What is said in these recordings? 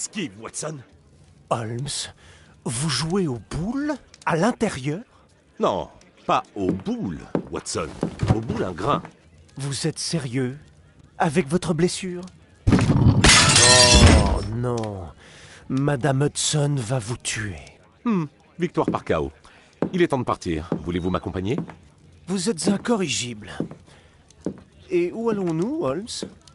Quelle esquive, Watson Holmes, vous jouez aux boules à l'intérieur? Non, pas aux boules, Watson. Au boulingrin. Vous êtes sérieux? Avec votre blessure? Oh non. Madame Hudson va vous tuer. Hmm, victoire par chaos. Il est temps de partir. Voulez-vous m'accompagner? Vous êtes incorrigible. Et où allons-nous, Holmes?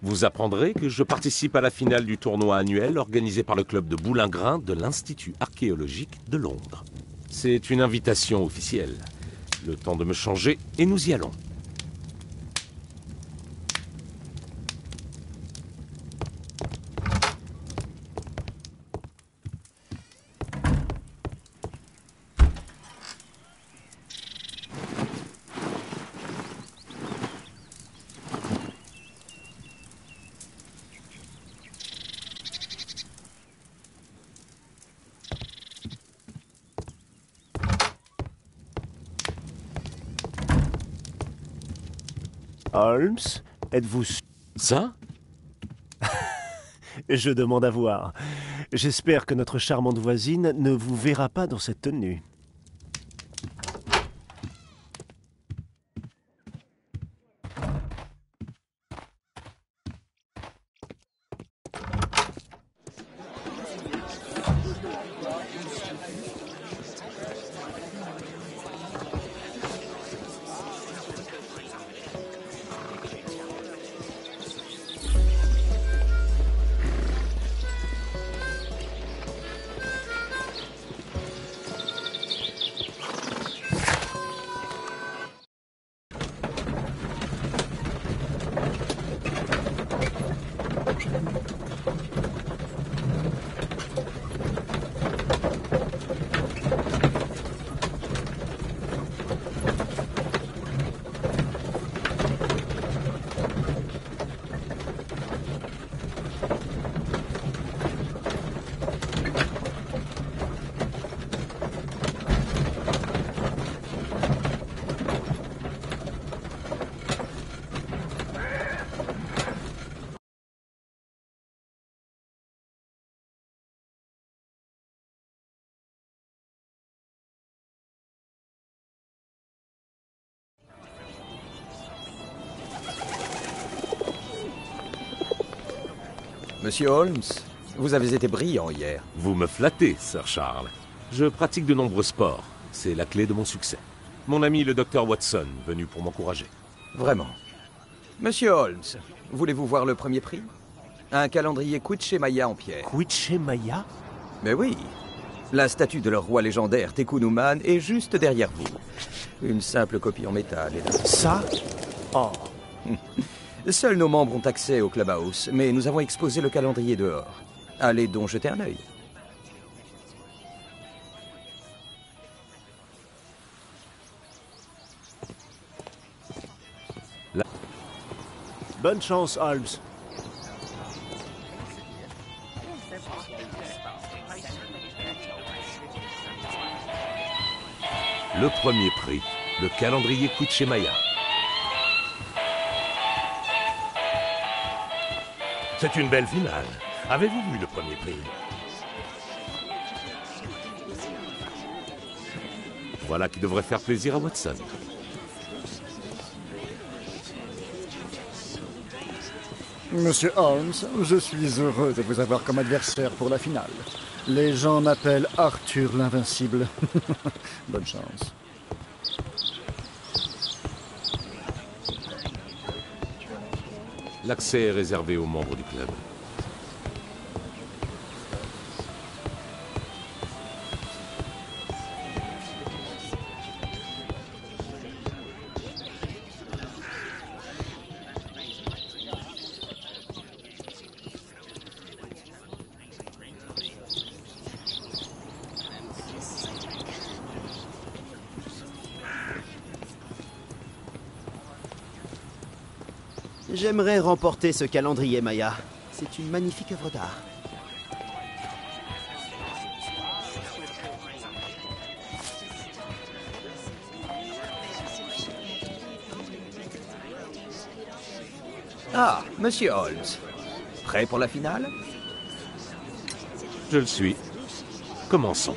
Vous apprendrez que je participe à la finale du tournoi annuel organisé par le club de boulingrin de l'Institut archéologique de Londres. C'est une invitation officielle. Le temps de me changer et nous y allons. Holmes, êtes-vous... Ça Je demande à voir. J'espère que notre charmante voisine ne vous verra pas dans cette tenue. Monsieur Holmes, vous avez été brillant hier. Vous me flattez, Sir Charles. Je pratique de nombreux sports. C'est la clé de mon succès. Mon ami le docteur Watson, venu pour m'encourager. Vraiment. Monsieur Holmes, voulez-vous voir le premier prix? Un calendrier Maya en pierre. Maya Mais oui. La statue de leur roi légendaire Tekunuman est juste derrière vous. Une simple copie en métal est là. Ça? Oh, Seuls nos membres ont accès au clubhouse, mais nous avons exposé le calendrier dehors. Allez donc jeter un œil. bonne chance, Holmes. Le premier prix, le calendrier Maya. C'est une belle finale. Avez-vous vu le premier prix? Voilà qui devrait faire plaisir à Watson. Monsieur Holmes, je suis heureux de vous avoir comme adversaire pour la finale. Les gens m'appellent Arthur l'Invincible. Bonne chance. L'accès est réservé aux membres du club. Remporter ce calendrier Maya. C'est une magnifique œuvre d'art. Ah, Monsieur Holmes. Prêt pour la finale? Je le suis. Commençons.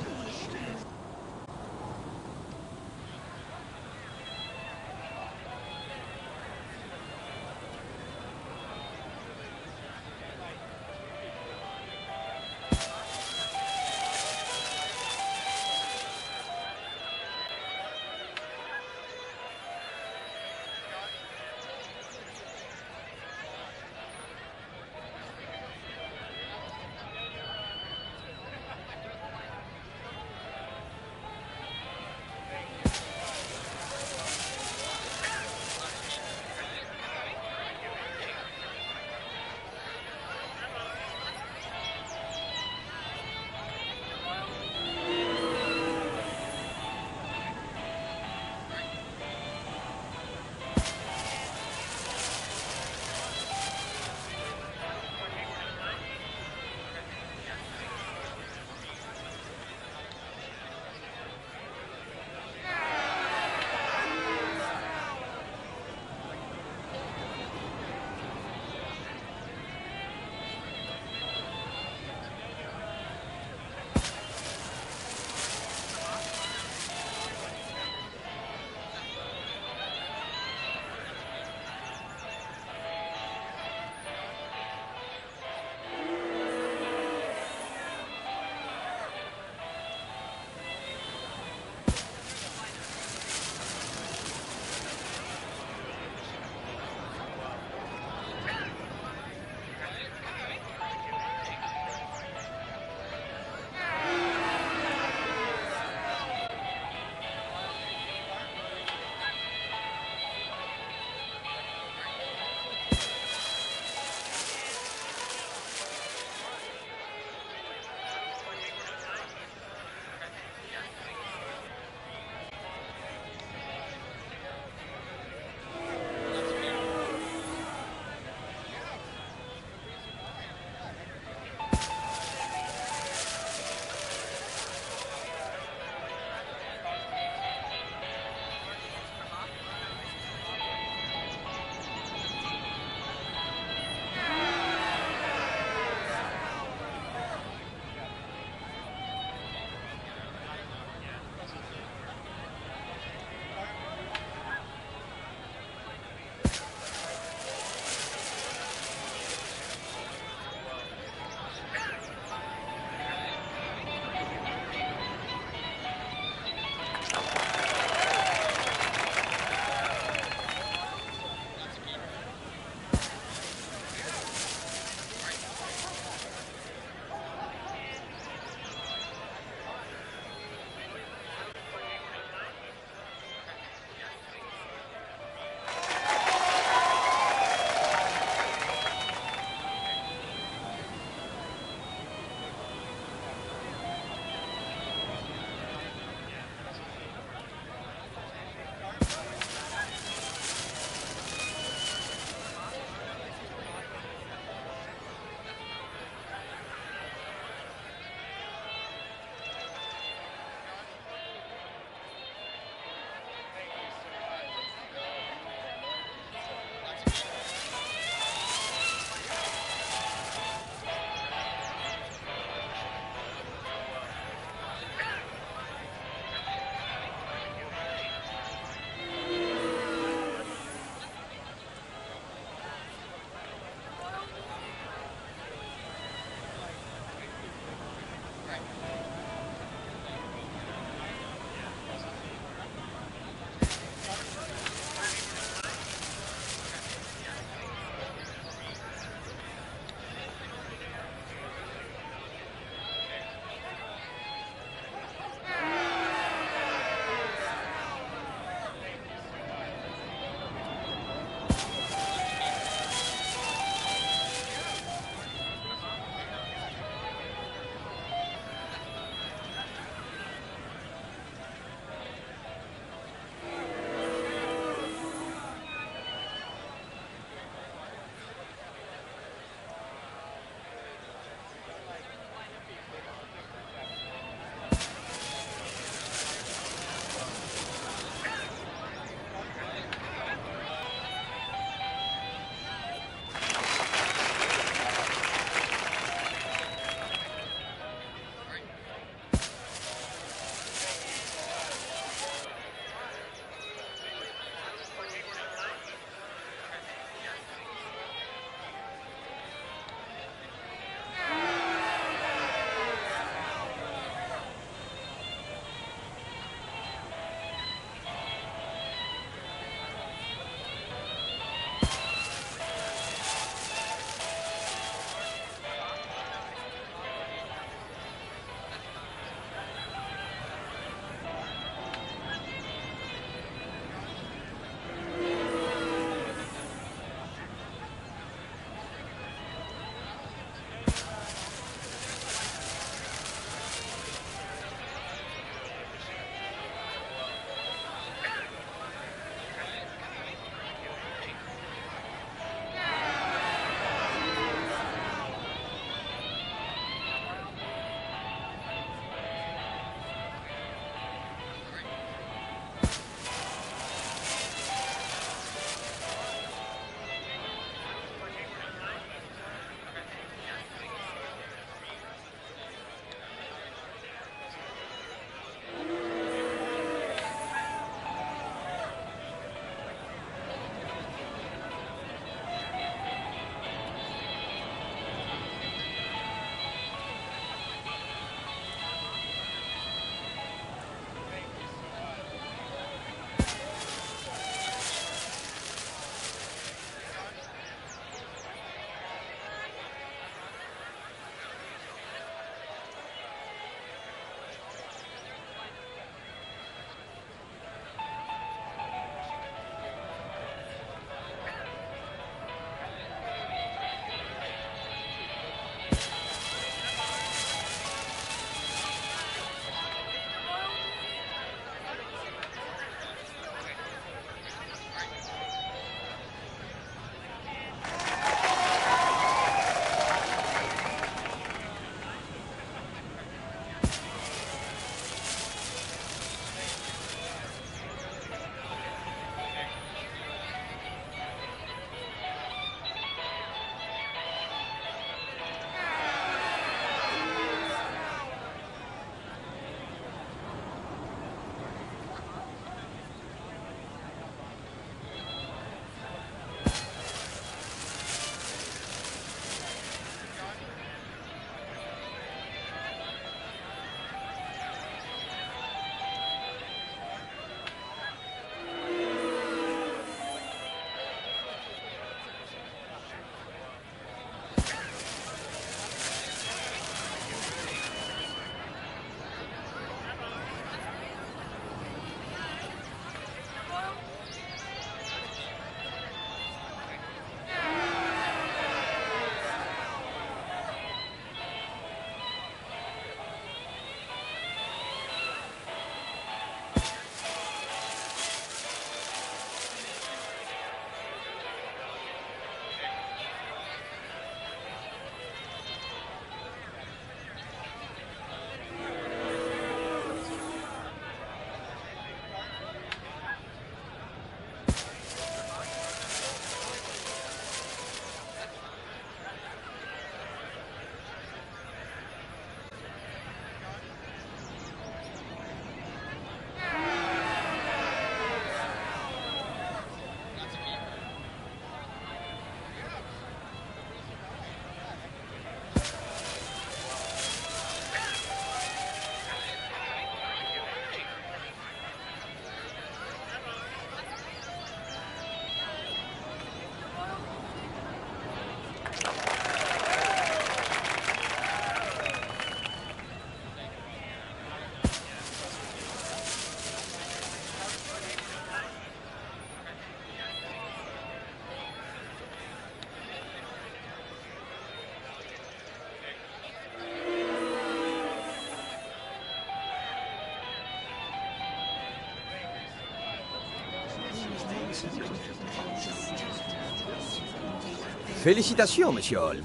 Félicitations, monsieur Holmes.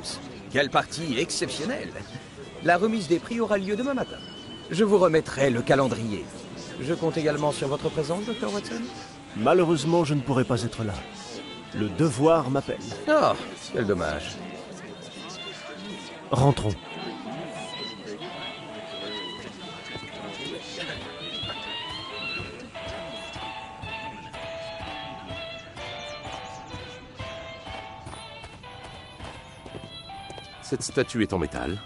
Quelle partie exceptionnelle. La remise des prix aura lieu demain matin. Je vous remettrai le calendrier. Je compte également sur votre présence, Dr. Watson. Malheureusement, je ne pourrai pas être là. Le devoir m'appelle. Oh, quel dommage. Rentrons. Cette statue est en métal.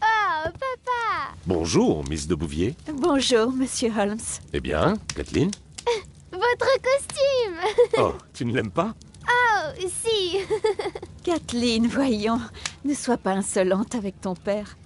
Oh, papa Bonjour, Miss de Bouvier. Bonjour, monsieur Holmes. Eh bien, Kathleen? Votre costume Oh, tu ne l'aimes pas? Oh, si Kathleen, voyons, ne sois pas insolente avec ton père.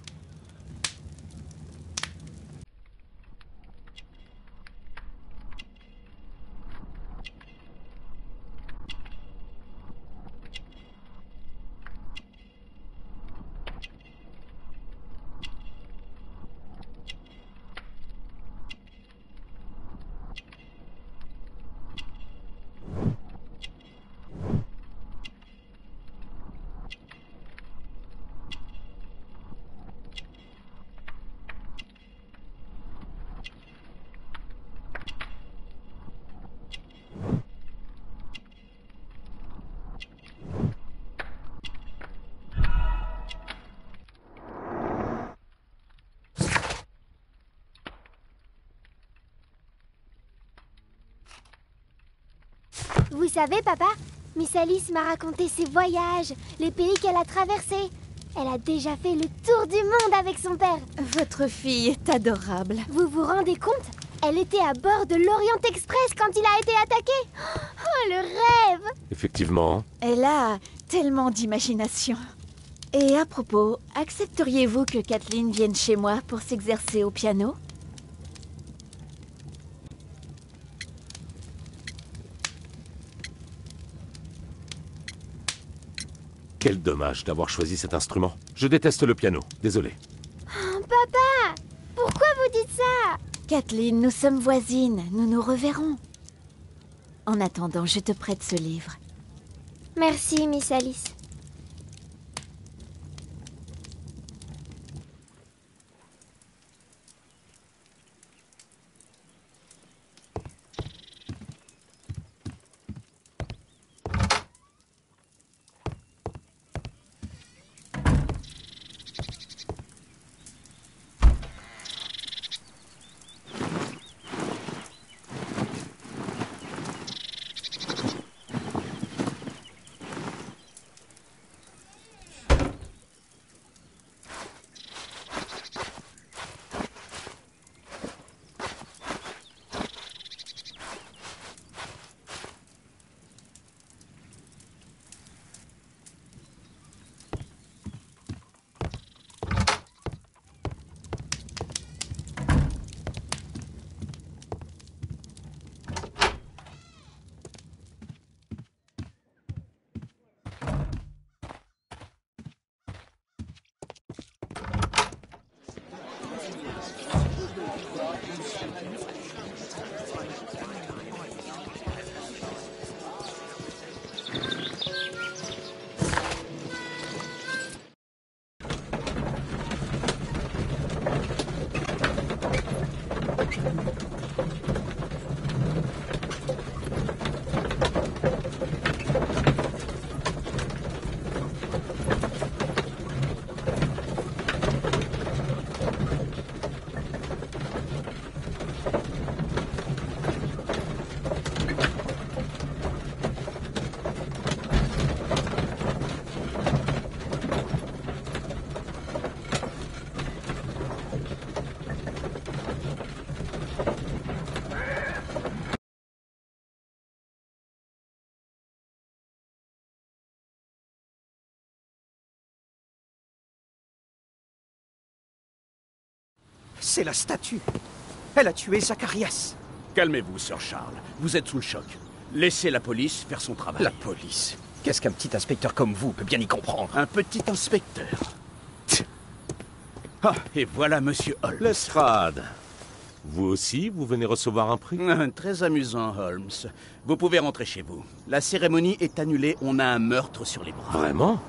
Savez, papa, Miss Alice m'a raconté ses voyages, les pays qu'elle a traversés. Elle a déjà fait le tour du monde avec son père. Votre fille est adorable. Vous vous rendez compte? Elle était à bord de l'Orient Express quand il a été attaqué. Oh, le rêve Effectivement. Elle a tellement d'imagination. Et à propos, accepteriez-vous que Kathleen vienne chez moi pour s'exercer au piano? Quel dommage d'avoir choisi cet instrument. Je déteste le piano. Désolé. Oh, Papa Pourquoi vous dites ça? Kathleen, nous sommes voisines, nous nous reverrons. En attendant, je te prête ce livre. Merci, Miss Alice. C'est la statue. Elle a tué Zacharias. Calmez-vous, Sir Charles. Vous êtes sous le choc. Laissez la police faire son travail. La police. Qu'est-ce qu'un petit inspecteur comme vous peut bien y comprendre Un petit inspecteur. Ah, et voilà Monsieur Holmes. Lestrade. Vous aussi, vous venez recevoir un prix Ah, Très amusant, Holmes. Vous pouvez rentrer chez vous. La cérémonie est annulée, on a un meurtre sur les bras. Vraiment?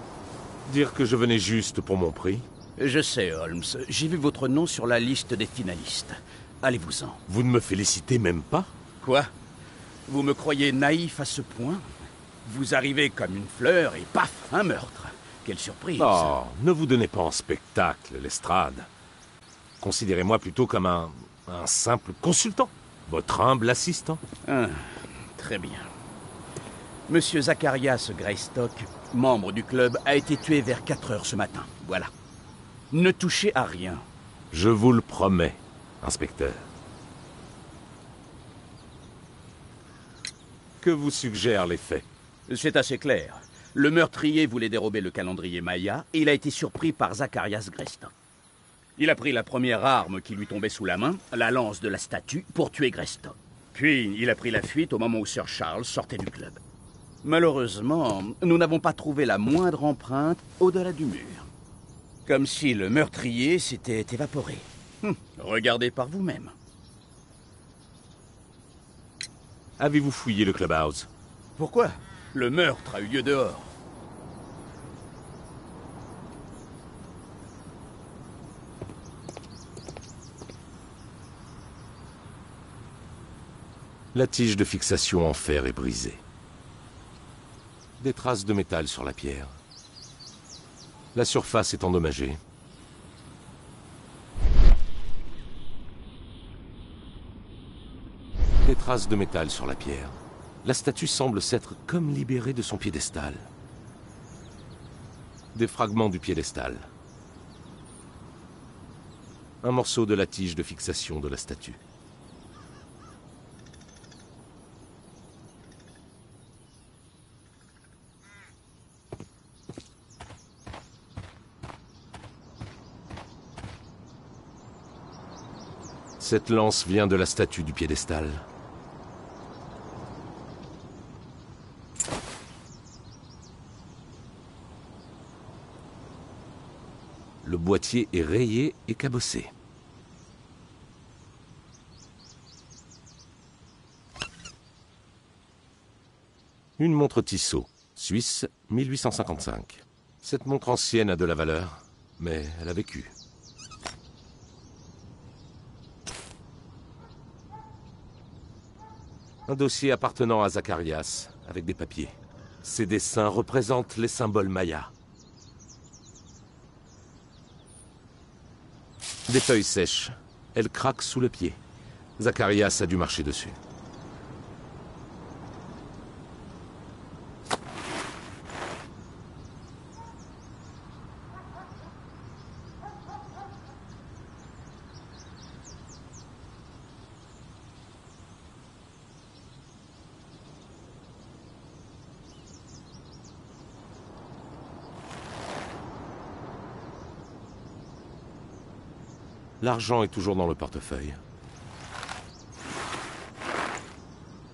Dire que je venais juste pour mon prix? Je sais, Holmes. J'ai vu votre nom sur la liste des finalistes. Allez-vous-en. Vous ne me félicitez même pas Quoi? Vous me croyez naïf à ce point? Vous arrivez comme une fleur et paf, un meurtre. Quelle surprise. Oh, ne vous donnez pas en spectacle, Lestrade. Considérez-moi plutôt comme un, un simple consultant, votre humble assistant. Ah, très bien. Monsieur Zacharias Greystock, membre du club, a été tué vers 4 heures ce matin. Voilà. Ne touchez à rien. Je vous le promets, inspecteur. Que vous suggèrent les faits? C'est assez clair. Le meurtrier voulait dérober le calendrier Maya et il a été surpris par Zacharias Greystock. Il a pris la première arme qui lui tombait sous la main, la lance de la statue, pour tuer Greystock. Puis il a pris la fuite au moment où Sir Charles sortait du club. Malheureusement, nous n'avons pas trouvé la moindre empreinte au-delà du mur. Comme si le meurtrier s'était évaporé. Hum, regardez par vous-même. Avez-vous fouillé le clubhouse? Pourquoi? Le meurtre a eu lieu dehors. La tige de fixation en fer est brisée. Des traces de métal sur la pierre. La surface est endommagée. Des traces de métal sur la pierre. La statue semble s'être comme libérée de son piédestal. Des fragments du piédestal. Un morceau de la tige de fixation de la statue. Cette lance vient de la statue du piédestal. Le boîtier est rayé et cabossé. Une montre Tissot, Suisse, 1855. Cette montre ancienne a de la valeur, mais elle a vécu. Un dossier appartenant à Zacharias, avec des papiers. Ces dessins représentent les symboles mayas. Des feuilles sèches. Elles craquent sous le pied. Zacharias a dû marcher dessus. L'argent est toujours dans le portefeuille.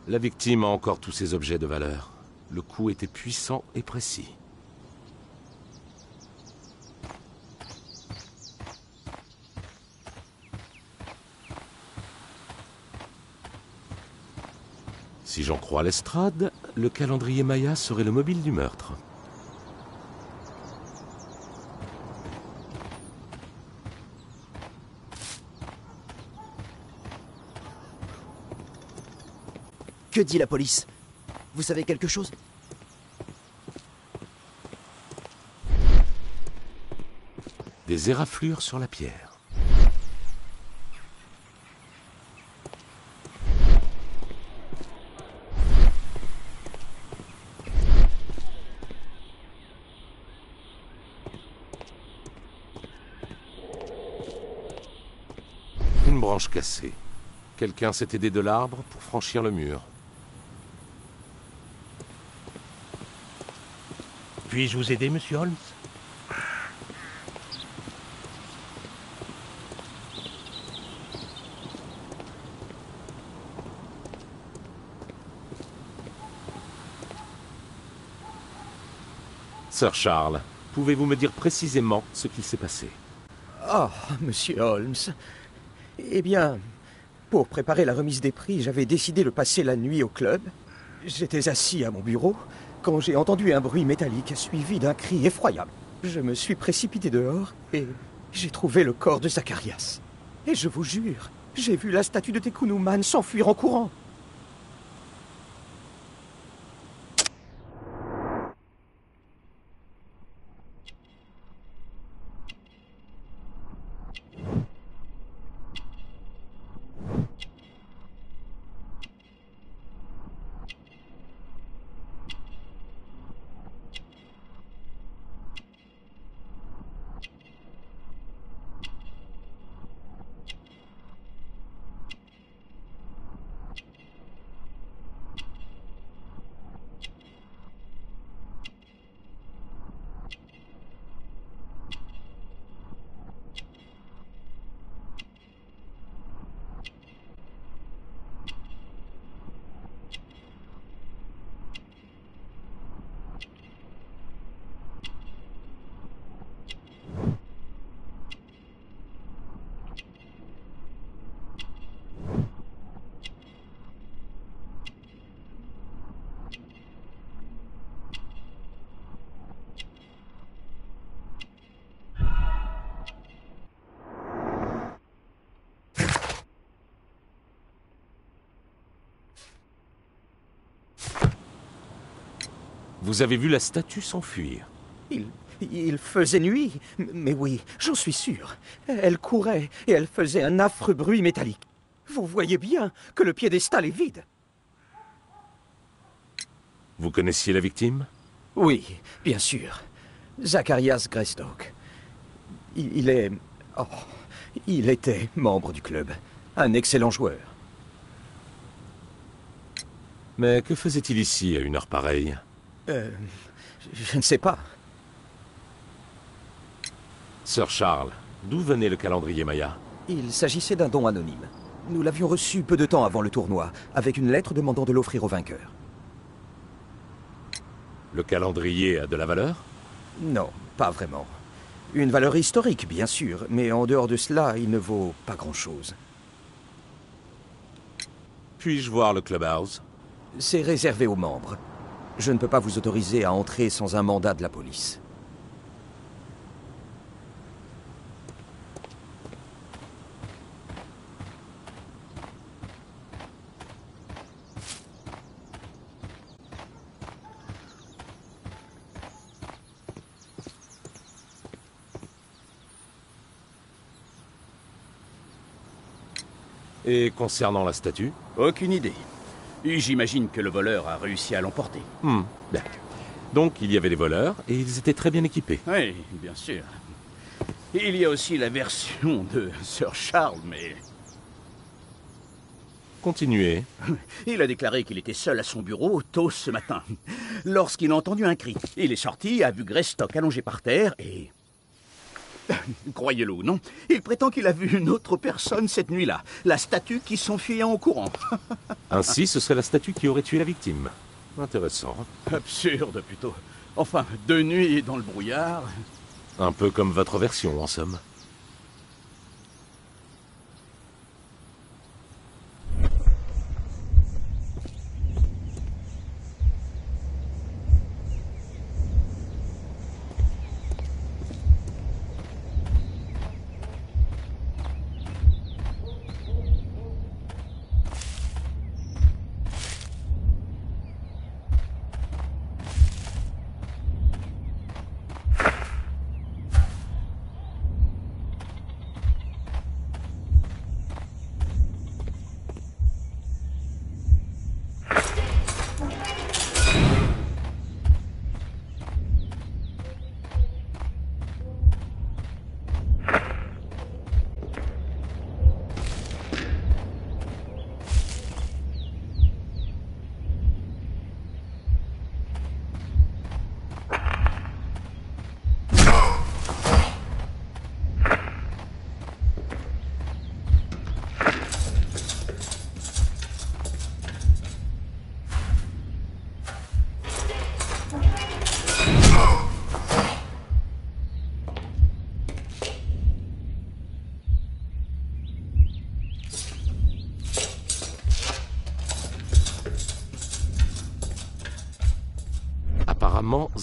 La victime a encore tous ses objets de valeur. Le coup était puissant et précis. Si j'en crois l'estrade, le calendrier Maya serait le mobile du meurtre. Que dit la police Vous savez quelque chose Des éraflures sur la pierre. Une branche cassée. Quelqu'un s'est aidé de l'arbre pour franchir le mur. Puis-je vous aider, monsieur Holmes? Sir Charles, pouvez-vous me dire précisément ce qu'il s'est passé? Oh, monsieur Holmes. Eh bien, pour préparer la remise des prix, j'avais décidé de passer la nuit au club. J'étais assis à mon bureau quand j'ai entendu un bruit métallique suivi d'un cri effroyable. Je me suis précipité dehors et j'ai trouvé le corps de Zacharias. Et je vous jure, j'ai vu la statue de Tekunuman s'enfuir en courant. Vous avez vu la statue s'enfuir Il, il faisait nuit. Mais oui, j'en suis sûr. Elle courait et elle faisait un affreux bruit métallique. Vous voyez bien que le piédestal est vide. Vous connaissiez la victime? Oui, bien sûr. Zacharias Greystock. Il, il est... Oh, il était membre du club. Un excellent joueur. Mais que faisait-il ici à une heure pareille? Euh, je ne sais pas. Sir Charles, d'où venait le calendrier Maya? Il s'agissait d'un don anonyme. Nous l'avions reçu peu de temps avant le tournoi, avec une lettre demandant de l'offrir au vainqueur. Le calendrier a de la valeur? Non, pas vraiment. Une valeur historique, bien sûr, mais en dehors de cela, il ne vaut pas grand-chose. Puis-je voir le clubhouse? C'est réservé aux membres. Je ne peux pas vous autoriser à entrer sans un mandat de la police. Et concernant la statue? Aucune idée. J'imagine que le voleur a réussi à l'emporter. Hmm, bien. Donc il y avait des voleurs et ils étaient très bien équipés. Oui, bien sûr. Il y a aussi la version de Sir Charles, mais Continuez. il a déclaré qu'il était seul à son bureau tôt ce matin. Lorsqu'il a entendu un cri, il est sorti, a vu Greystock allongé par terre et... Croyez-le ou non, il prétend qu'il a vu une autre personne cette nuit-là, la statue qui s'enfuyait en courant. Ainsi, ce serait la statue qui aurait tué la victime. Intéressant. Absurde plutôt. Enfin, de nuit et dans le brouillard. Un peu comme votre version, en somme.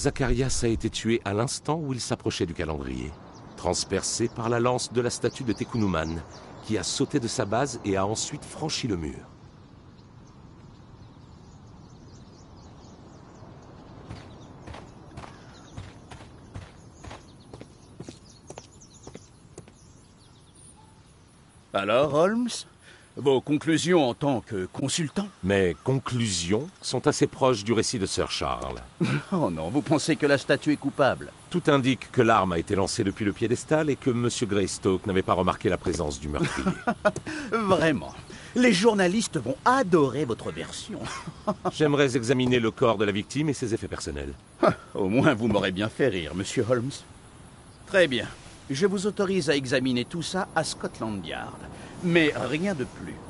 Zacharias a été tué à l'instant où il s'approchait du calendrier, transpercé par la lance de la statue de Tekunuman, qui a sauté de sa base et a ensuite franchi le mur. Alors, Holmes? Vos conclusions en tant que consultant Mes conclusions sont assez proches du récit de Sir Charles. Oh non, vous pensez que la statue est coupable Tout indique que l'arme a été lancée depuis le piédestal et que M. Greystoke n'avait pas remarqué la présence du meurtrier. Vraiment. Les journalistes vont adorer votre version. J'aimerais examiner le corps de la victime et ses effets personnels. Au moins, vous m'aurez bien fait rire, monsieur Holmes. Très bien. Je vous autorise à examiner tout ça à Scotland Yard. Mais rien de plus.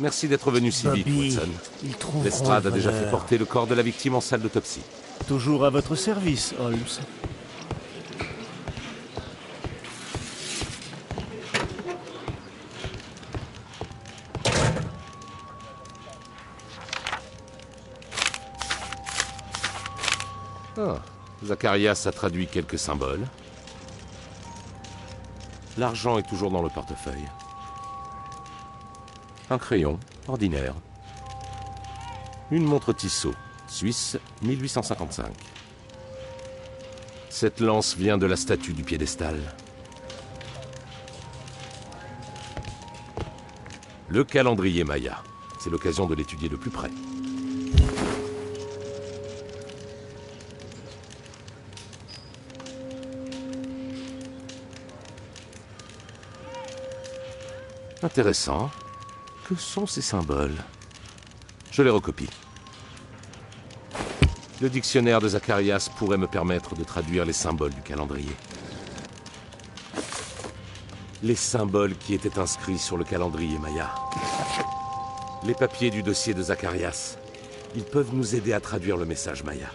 Merci d'être venu si vite, Watson. Lestrade a déjà fait porter le corps de la victime en salle d'autopsie. Toujours à votre service, Holmes. Ah, Zacharias a traduit quelques symboles. L'argent est toujours dans le portefeuille. Un crayon, ordinaire. Une montre Tissot, Suisse, 1855. Cette lance vient de la statue du piédestal. Le calendrier Maya. C'est l'occasion de l'étudier de plus près. Intéressant. Que sont ces symboles Je les recopie. Le dictionnaire de Zacharias pourrait me permettre de traduire les symboles du calendrier. Les symboles qui étaient inscrits sur le calendrier Maya. Les papiers du dossier de Zacharias. Ils peuvent nous aider à traduire le message Maya.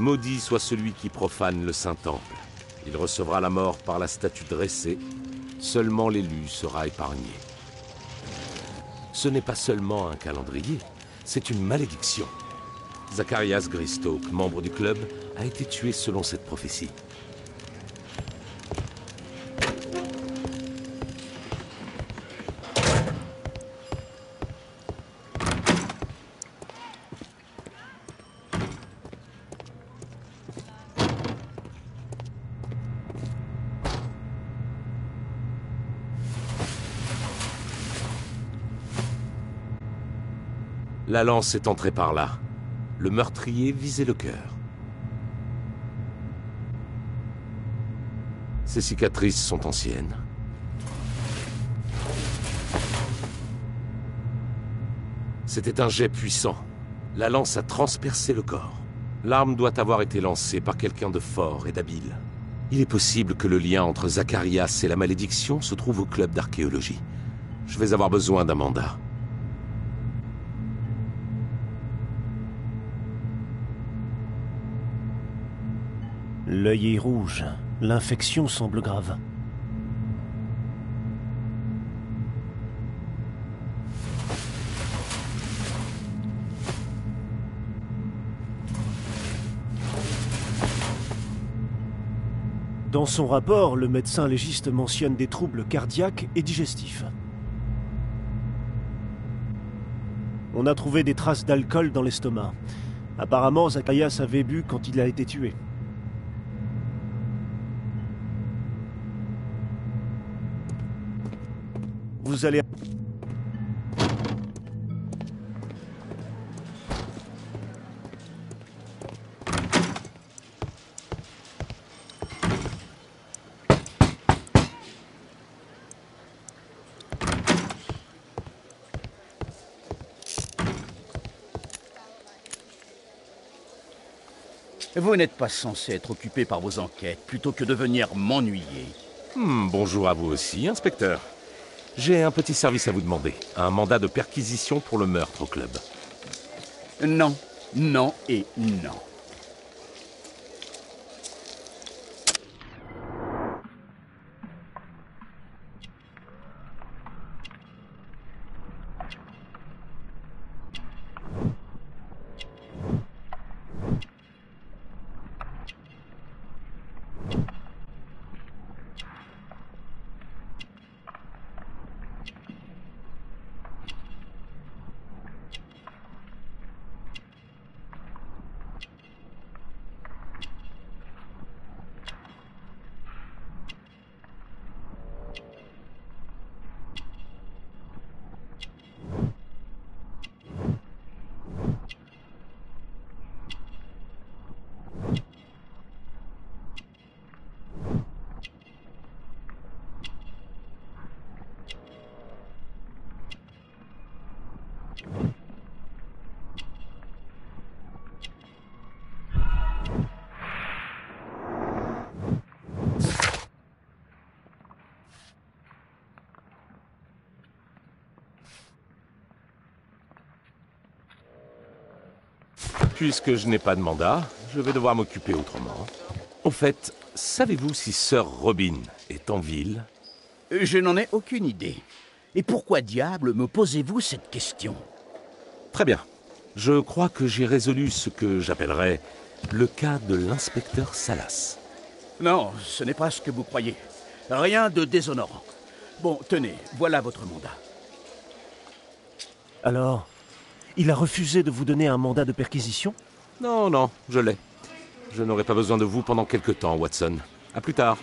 Maudit soit celui qui profane le Saint-Temple. Il recevra la mort par la statue dressée. Seulement l'élu sera épargné. Ce n'est pas seulement un calendrier, c'est une malédiction. Zacharias Greystoke, membre du club, a été tué selon cette prophétie. La lance est entrée par là. Le meurtrier visait le cœur. Ces cicatrices sont anciennes. C'était un jet puissant. La lance a transpercé le corps. L'arme doit avoir été lancée par quelqu'un de fort et d'habile. Il est possible que le lien entre Zacharias et la malédiction se trouve au club d'archéologie. Je vais avoir besoin d'un mandat. L'œil est rouge. L'infection semble grave. Dans son rapport, le médecin légiste mentionne des troubles cardiaques et digestifs. On a trouvé des traces d'alcool dans l'estomac. Apparemment, Zacharias avait bu quand il a été tué. Vous allez... Vous n'êtes pas censé être occupé par vos enquêtes plutôt que de venir m'ennuyer. Hmm, bonjour à vous aussi, inspecteur. J'ai un petit service à vous demander. Un mandat de perquisition pour le meurtre au club. Non, non et non. Puisque je n'ai pas de mandat, je vais devoir m'occuper autrement. Au fait, savez-vous si Sir Robin est en ville? Je n'en ai aucune idée. Et pourquoi diable me posez-vous cette question? Très bien. Je crois que j'ai résolu ce que j'appellerais le cas de l'inspecteur Salas. Non, ce n'est pas ce que vous croyez. Rien de déshonorant. Bon, tenez, voilà votre mandat. Alors, il a refusé de vous donner un mandat de perquisition? Non, non, je l'ai. Je n'aurai pas besoin de vous pendant quelque temps, Watson. À plus tard.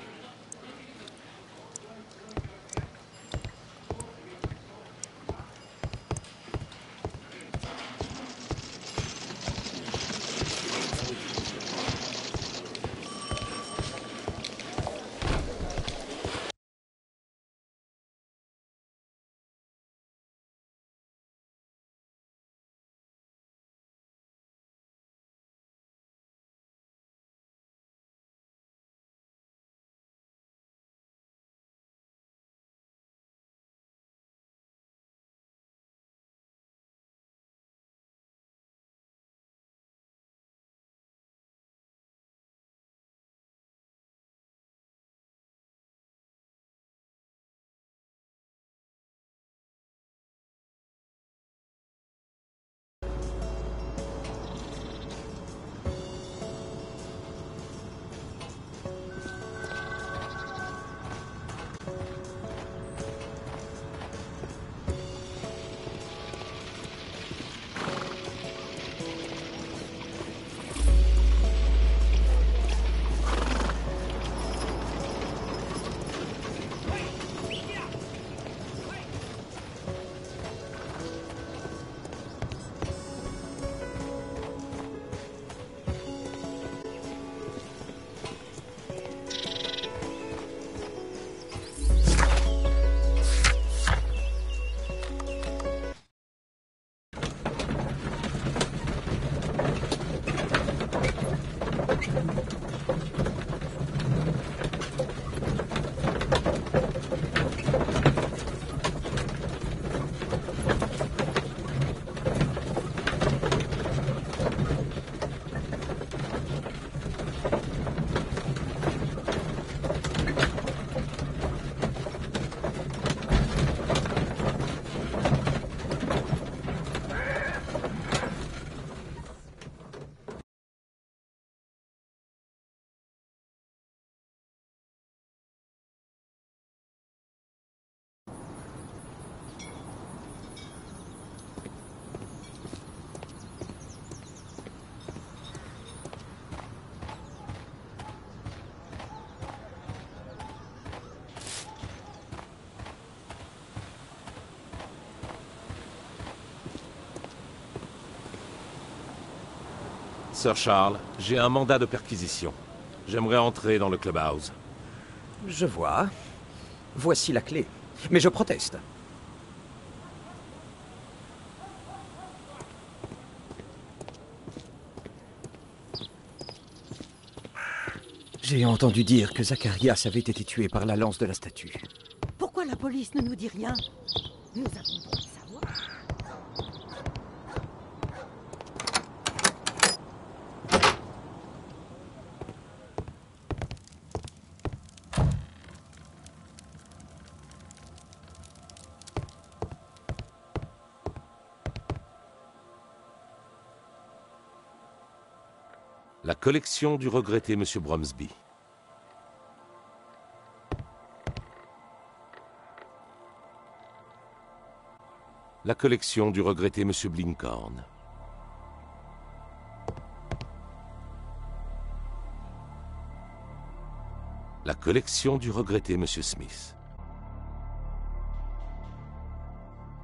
Sir Charles, j'ai un mandat de perquisition. J'aimerais entrer dans le clubhouse. Je vois. Voici la clé. Mais je proteste. J'ai entendu dire que Zacharias avait été tué par la lance de la statue. Pourquoi la police ne nous dit rien? Nous avons La collection du regretté Monsieur Bromsby. La collection du regretté Monsieur Blinkhorn. La collection du regretté Monsieur Smith.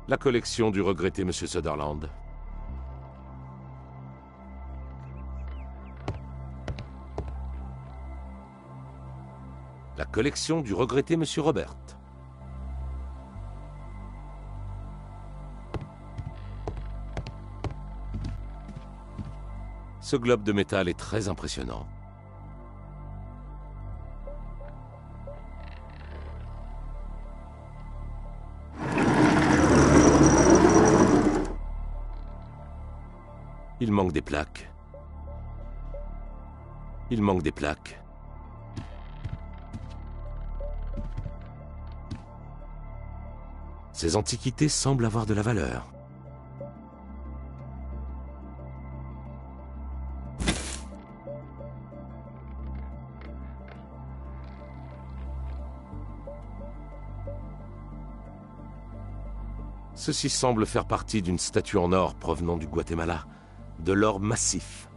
La collection du regretté Monsieur Sutherland. Collection du regretté Monsieur Robert. Ce globe de métal est très impressionnant. Il manque des plaques. Il manque des plaques. Ces antiquités semblent avoir de la valeur. Ceci semble faire partie d'une statue en or provenant du Guatemala. De l'or massif.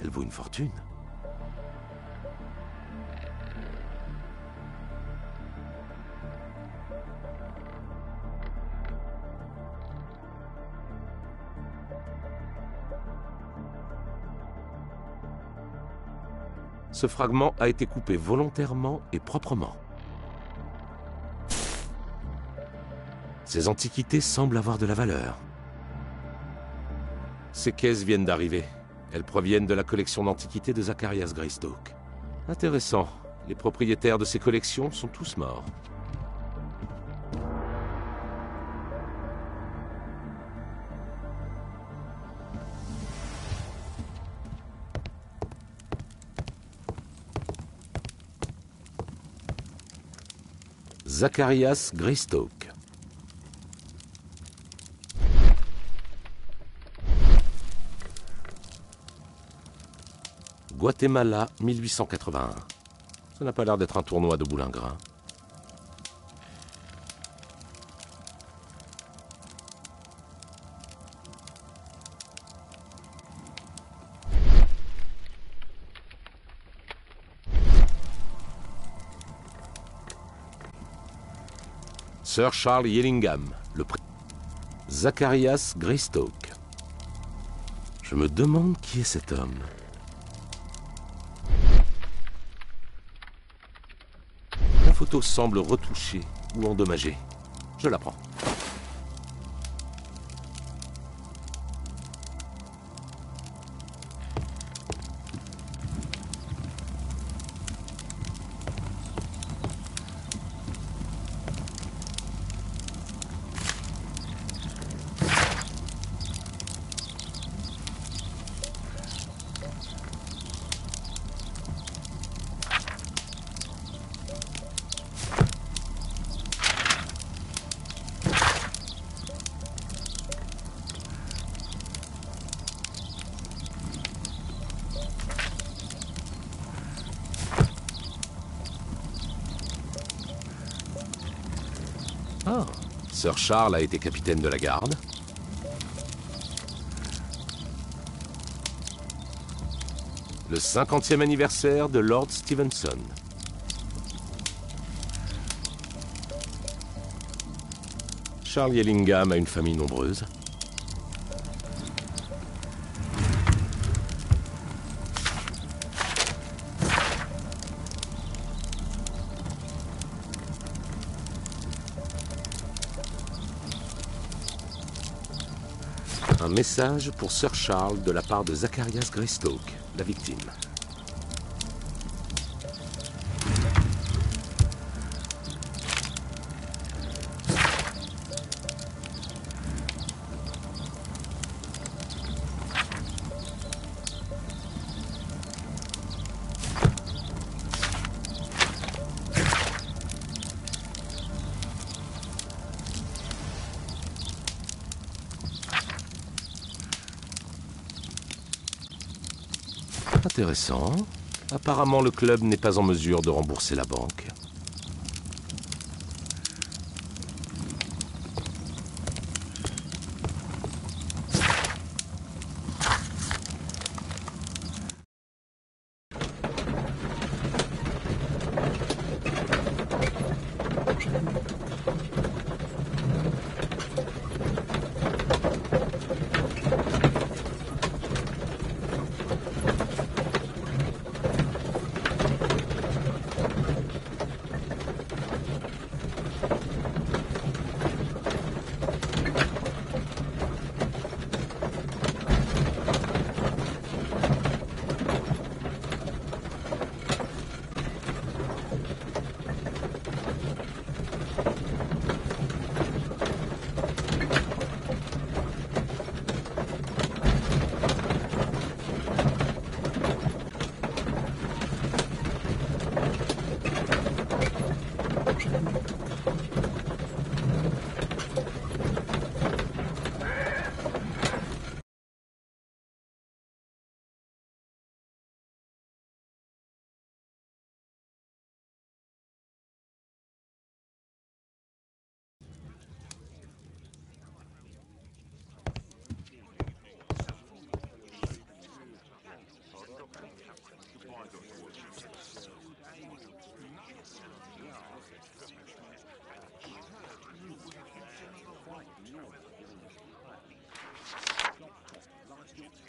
Elle vaut une fortune. Ce fragment a été coupé volontairement et proprement. Ces antiquités semblent avoir de la valeur. Ces caisses viennent d'arriver. Elles proviennent de la collection d'antiquités de Zacharias Greystoke. Intéressant. Les propriétaires de ces collections sont tous morts. Zacharias Greystoke. Guatemala, 1881. Ça n'a pas l'air d'être un tournoi de boulingrin. Sir Charles Yellingham, le pré... Zacharias Greystoke. Je me demande qui est cet homme. La photo semble retouchée ou endommagée. Je la prends. Charles a été capitaine de la garde. Le 50e anniversaire de Lord Stevenson. Charles Yellingham a une famille nombreuse. Message pour Sir Charles de la part de Zacharias Greystoke, la victime. Apparemment, le club n'est pas en mesure de rembourser la banque.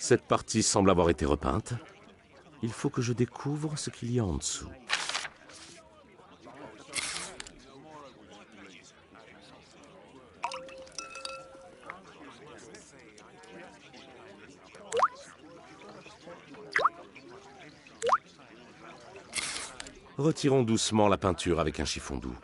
Cette partie semble avoir été repeinte. Il faut que je découvre ce qu'il y a en dessous. Retirons doucement la peinture avec un chiffon doux.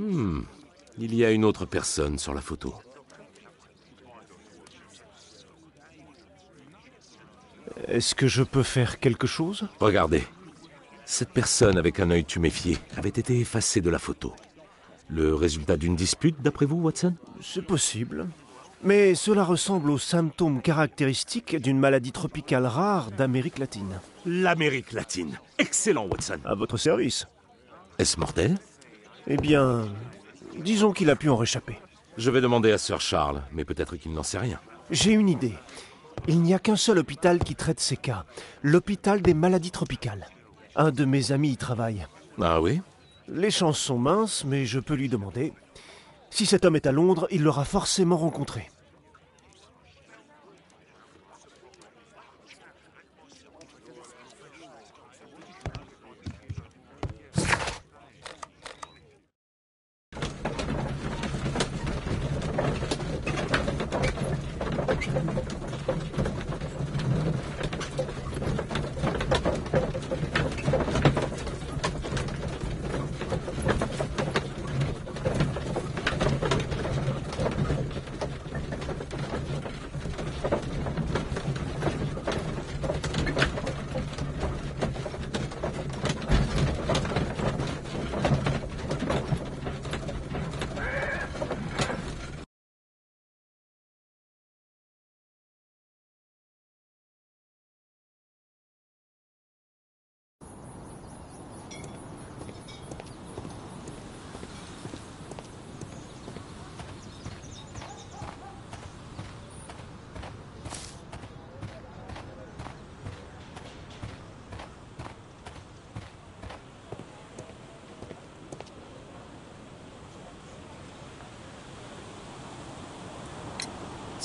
Hmm. Il y a une autre personne sur la photo. Est-ce que je peux faire quelque chose? Regardez. Cette personne avec un œil tuméfié avait été effacée de la photo. Le résultat d'une dispute, d'après vous, Watson? C'est possible. Mais cela ressemble aux symptômes caractéristiques d'une maladie tropicale rare d'Amérique latine. L'Amérique latine. Excellent, Watson. À votre service. Est-ce mortel? Eh bien, disons qu'il a pu en réchapper. Je vais demander à Sir Charles, mais peut-être qu'il n'en sait rien. J'ai une idée. Il n'y a qu'un seul hôpital qui traite ces cas. L'hôpital des maladies tropicales. Un de mes amis y travaille. Ah oui? Les chances sont minces, mais je peux lui demander. Si cet homme est à Londres, il l'aura forcément rencontré.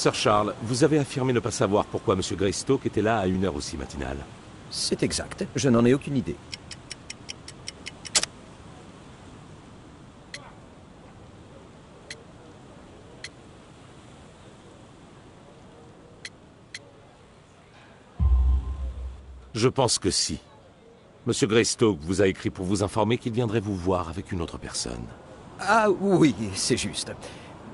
Sir Charles, vous avez affirmé ne pas savoir pourquoi M. Greystoke était là à une heure aussi matinale. C'est exact, je n'en ai aucune idée. Je pense que si. Monsieur Greystoke vous a écrit pour vous informer qu'il viendrait vous voir avec une autre personne. Ah oui, c'est juste.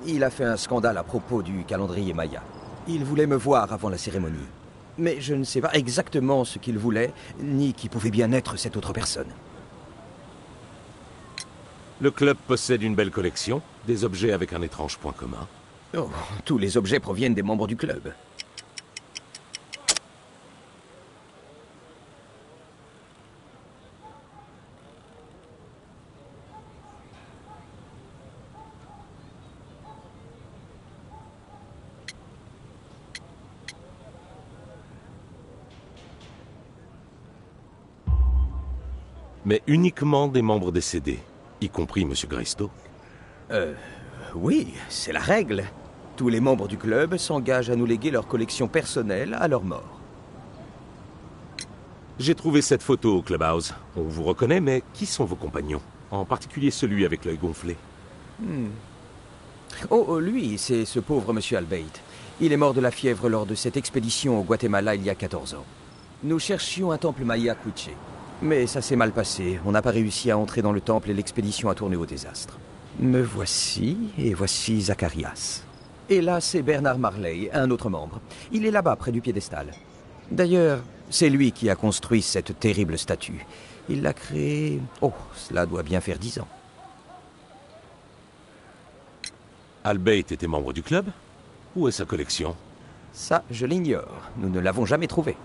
Il a fait un scandale à propos du calendrier Maya. Il voulait me voir avant la cérémonie. Mais je ne sais pas exactement ce qu'il voulait, ni qui pouvait bien être cette autre personne. Le club possède une belle collection, des objets avec un étrange point commun. Oh, tous les objets proviennent des membres du club. Mais uniquement des membres décédés, y compris M. Greystoke. Euh, oui, c'est la règle. Tous les membres du club s'engagent à nous léguer leur collection personnelle à leur mort. J'ai trouvé cette photo au clubhouse. On vous reconnaît, mais qui sont vos compagnons? En particulier celui avec l'œil gonflé. Hmm. Oh, oh, lui, c'est ce pauvre monsieur Albeit. Il est mort de la fièvre lors de cette expédition au Guatemala il y a 14 ans. Nous cherchions un temple maya. Mais ça s'est mal passé. On n'a pas réussi à entrer dans le temple et l'expédition a tourné au désastre. Me voici, et voici Zacharias. Et là, c'est Bernard Marley, un autre membre. Il est là-bas, près du piédestal. D'ailleurs, c'est lui qui a construit cette terrible statue. Il l'a créée... Oh, cela doit bien faire dix ans. Albeit était membre du club? Où est sa collection? Ça, je l'ignore. Nous ne l'avons jamais trouvé.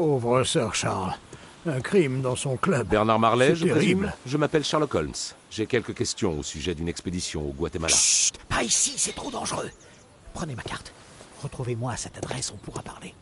Pauvre Sir Charles. Un crime dans son club. Bernard Marley, C'est je terrible. présume Je m'appelle Sherlock Holmes. J'ai quelques questions au sujet d'une expédition au Guatemala. Chut Pas ici, c'est trop dangereux. Prenez ma carte. Retrouvez-moi à cette adresse, on pourra parler.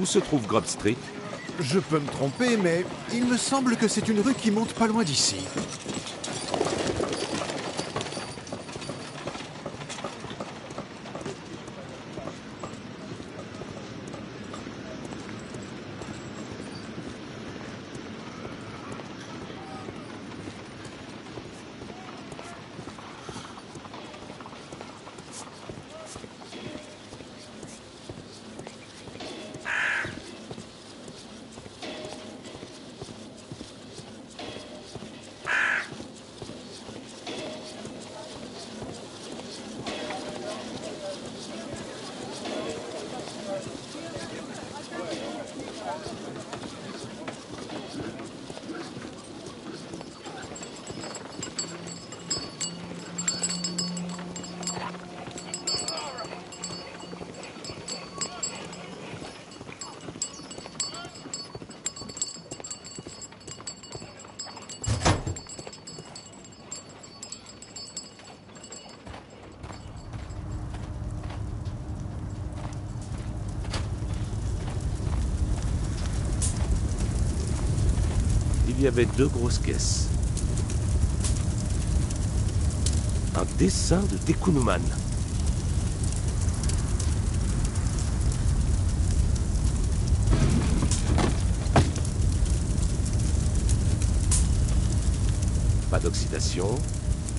Où se trouve Grub Street? Je peux me tromper, mais il me semble que c'est une rue qui monte pas loin d'ici. Deux grosses caisses. Un dessin de Tekunuman. Pas d'oxydation.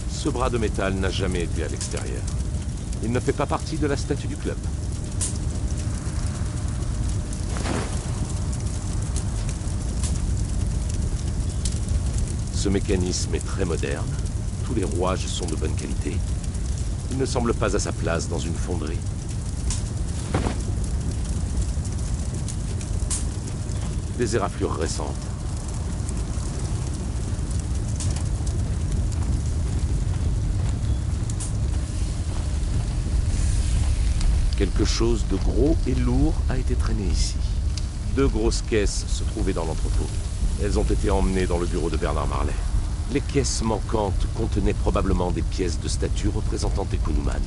Ce bras de métal n'a jamais été à l'extérieur. Il ne fait pas partie de la statue du club. Ce mécanisme est très moderne. Tous les rouages sont de bonne qualité. Il ne semble pas à sa place dans une fonderie. Des éraflures récentes. Quelque chose de gros et lourd a été traîné ici. Deux grosses caisses se trouvaient dans l'entrepôt. Elles ont été emmenées dans le bureau de Bernard Marlet. Les caisses manquantes contenaient probablement des pièces de statues représentant Tekunuman.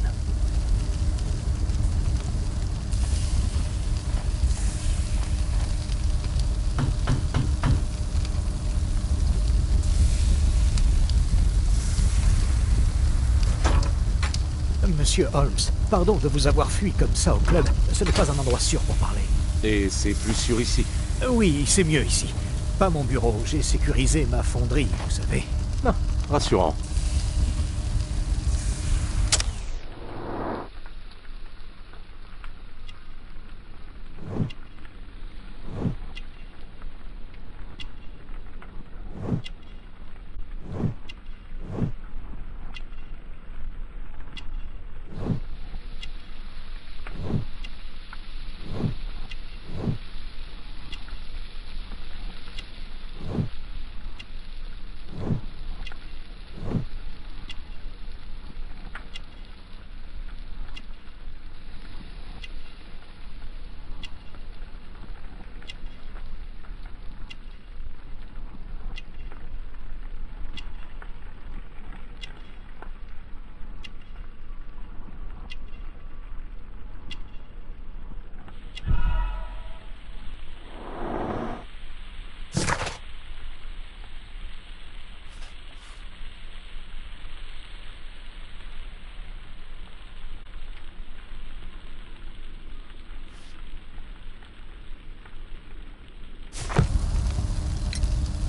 Monsieur Holmes, pardon de vous avoir fui comme ça au club. Ce n'est pas un endroit sûr pour parler. Et c'est plus sûr ici. Oui, c'est mieux ici. Pas mon bureau, j'ai sécurisé ma fonderie, vous savez. Ah, rassurant.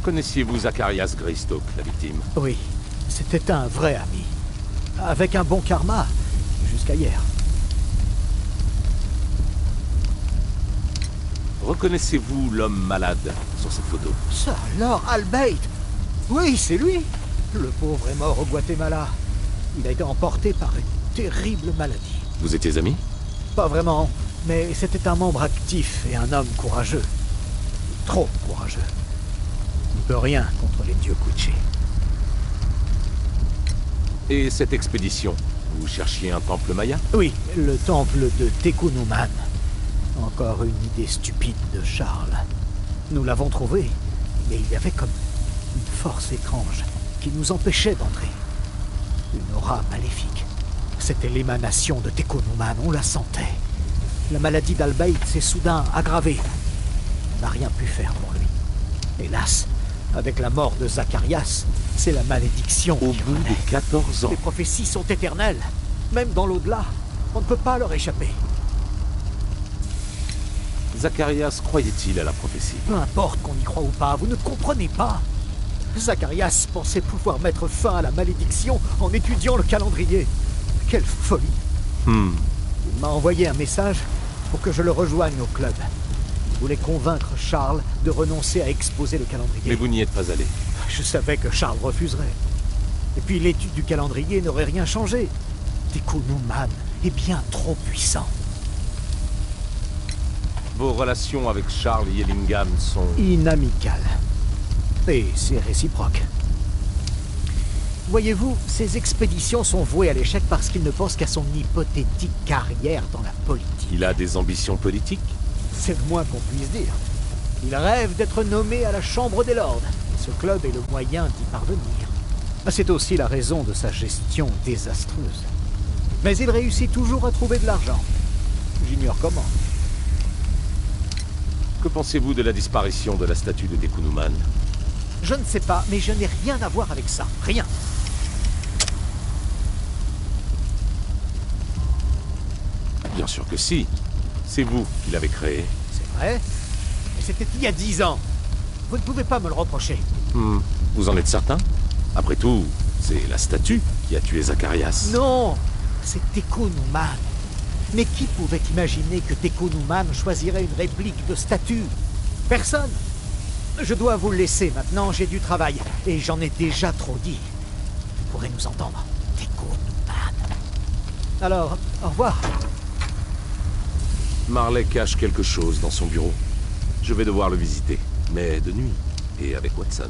Connaissiez-vous Zacharias Greystoke, la victime? Oui, c'était un vrai ami. Avec un bon karma, jusqu'à hier. Reconnaissez-vous l'homme malade sur cette photo? Ça alors, Albeit Oui, c'est lui Le pauvre est mort au Guatemala. Il a été emporté par une terrible maladie. Vous étiez amis? Pas vraiment, mais c'était un membre actif et un homme courageux. Trop courageux. Rien contre les dieux Kuchi. Et cette expédition Vous cherchiez un temple maya? Oui, le temple de Tekunuman. Encore une idée stupide de Charles. Nous l'avons trouvé, mais il y avait comme une force étrange qui nous empêchait d'entrer. Une aura maléfique. C'était l'émanation de Tekunuman, on la sentait. La maladie d'Albaït s'est soudain aggravée. On n'a rien pu faire pour lui. Hélas, avec la mort de Zacharias, c'est la malédiction. Au bout de 14 ans. Les prophéties sont éternelles. Même dans l'au-delà, on ne peut pas leur échapper. Zacharias croyait-il à la prophétie? Peu importe qu'on y croit ou pas, vous ne comprenez pas. Zacharias pensait pouvoir mettre fin à la malédiction en étudiant le calendrier. Quelle folie. Hmm. Il m'a envoyé un message pour que je le rejoigne au club. Il voulait convaincre Charles de renoncer à exposer le calendrier. Mais vous n'y êtes pas allé. Je savais que Charles refuserait. Et puis l'étude du calendrier n'aurait rien changé. Tekunuman est bien trop puissant. Vos relations avec Charles Yellingham sont... Inamicales. Et c'est réciproque. Voyez-vous, ces expéditions sont vouées à l'échec parce qu'il ne pense qu'à son hypothétique carrière dans la politique. Il a des ambitions politiques C'est le moins qu'on puisse dire. Il rêve d'être nommé à la Chambre des Lords. Et ce club est le moyen d'y parvenir. C'est aussi la raison de sa gestion désastreuse. Mais il réussit toujours à trouver de l'argent. J'ignore comment. Que pensez-vous de la disparition de la statue de Tekunuman Je ne sais pas, mais je n'ai rien à voir avec ça. Rien. Bien sûr que si. C'est vous qui l'avez créé. C'est vrai Mais c'était il y a dix ans. Vous ne pouvez pas me le reprocher. Hmm, Vous en êtes certain? Après tout, c'est la statue qui a tué Zacharias. Non C'est Teko Numan. Mais qui pouvait imaginer que Teko Numan choisirait une réplique de statue? Personne Je dois vous laisser maintenant, j'ai du travail. Et j'en ai déjà trop dit. Vous pourrez nous entendre. Teko Numan. Alors, au revoir. Marley cache quelque chose dans son bureau. Je vais devoir le visiter, mais de nuit et avec Watson.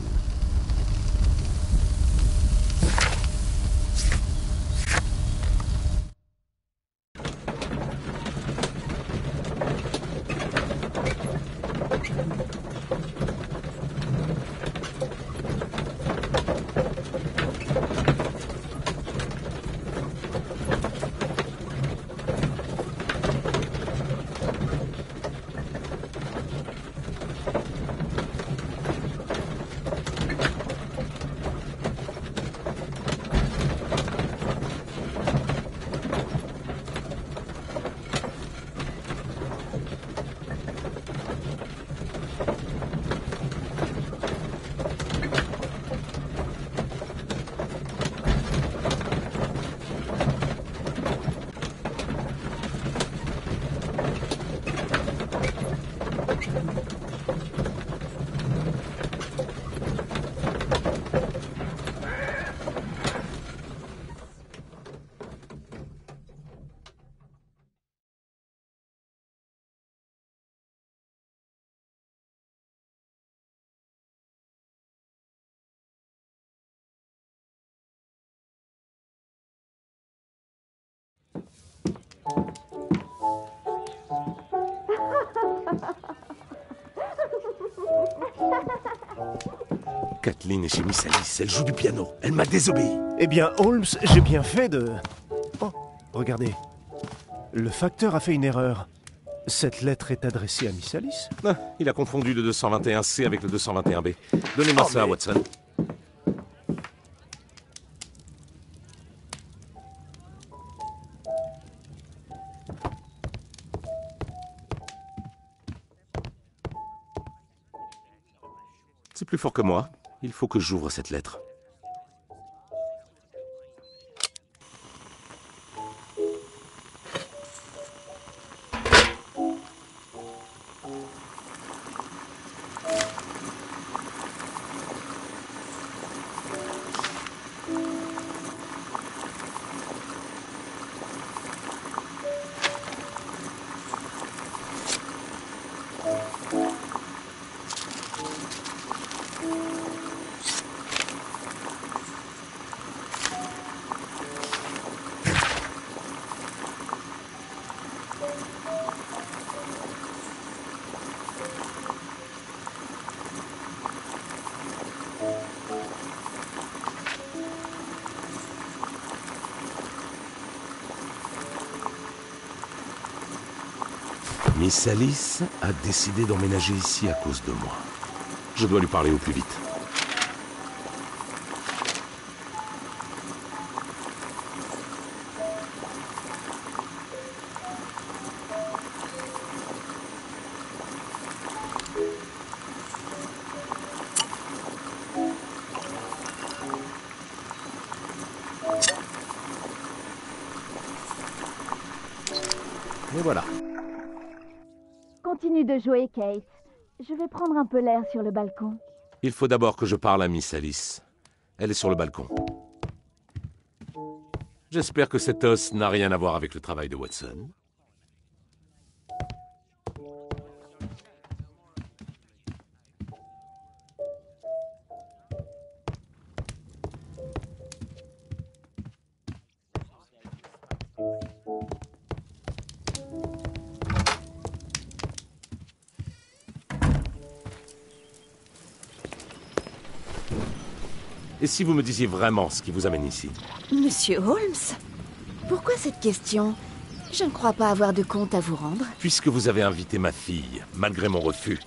Kathleen est chez Miss Alice, elle joue du piano. Elle m'a désobéi. Eh bien, Holmes, j'ai bien fait de... Oh, regardez. Le facteur a fait une erreur. Cette lettre est adressée à Miss Alice Ah, il a confondu le 221C avec le 221B. Donnez-moi Oh, ça, mais- Watson. C'est plus fort que moi. Il faut que j'ouvre cette lettre. Alice a décidé d'emménager ici à cause de moi. Je dois lui parler au plus vite. Jouer, Kate. Je vais prendre un peu l'air sur le balcon. Il faut d'abord que je parle à Miss Alice. Elle est sur le balcon. J'espère que cet os n'a rien à voir avec le travail de Watson. Si vous me disiez vraiment ce qui vous amène ici Monsieur Holmes Pourquoi cette question? Je ne crois pas avoir de compte à vous rendre. Puisque vous avez invité ma fille, malgré mon refus,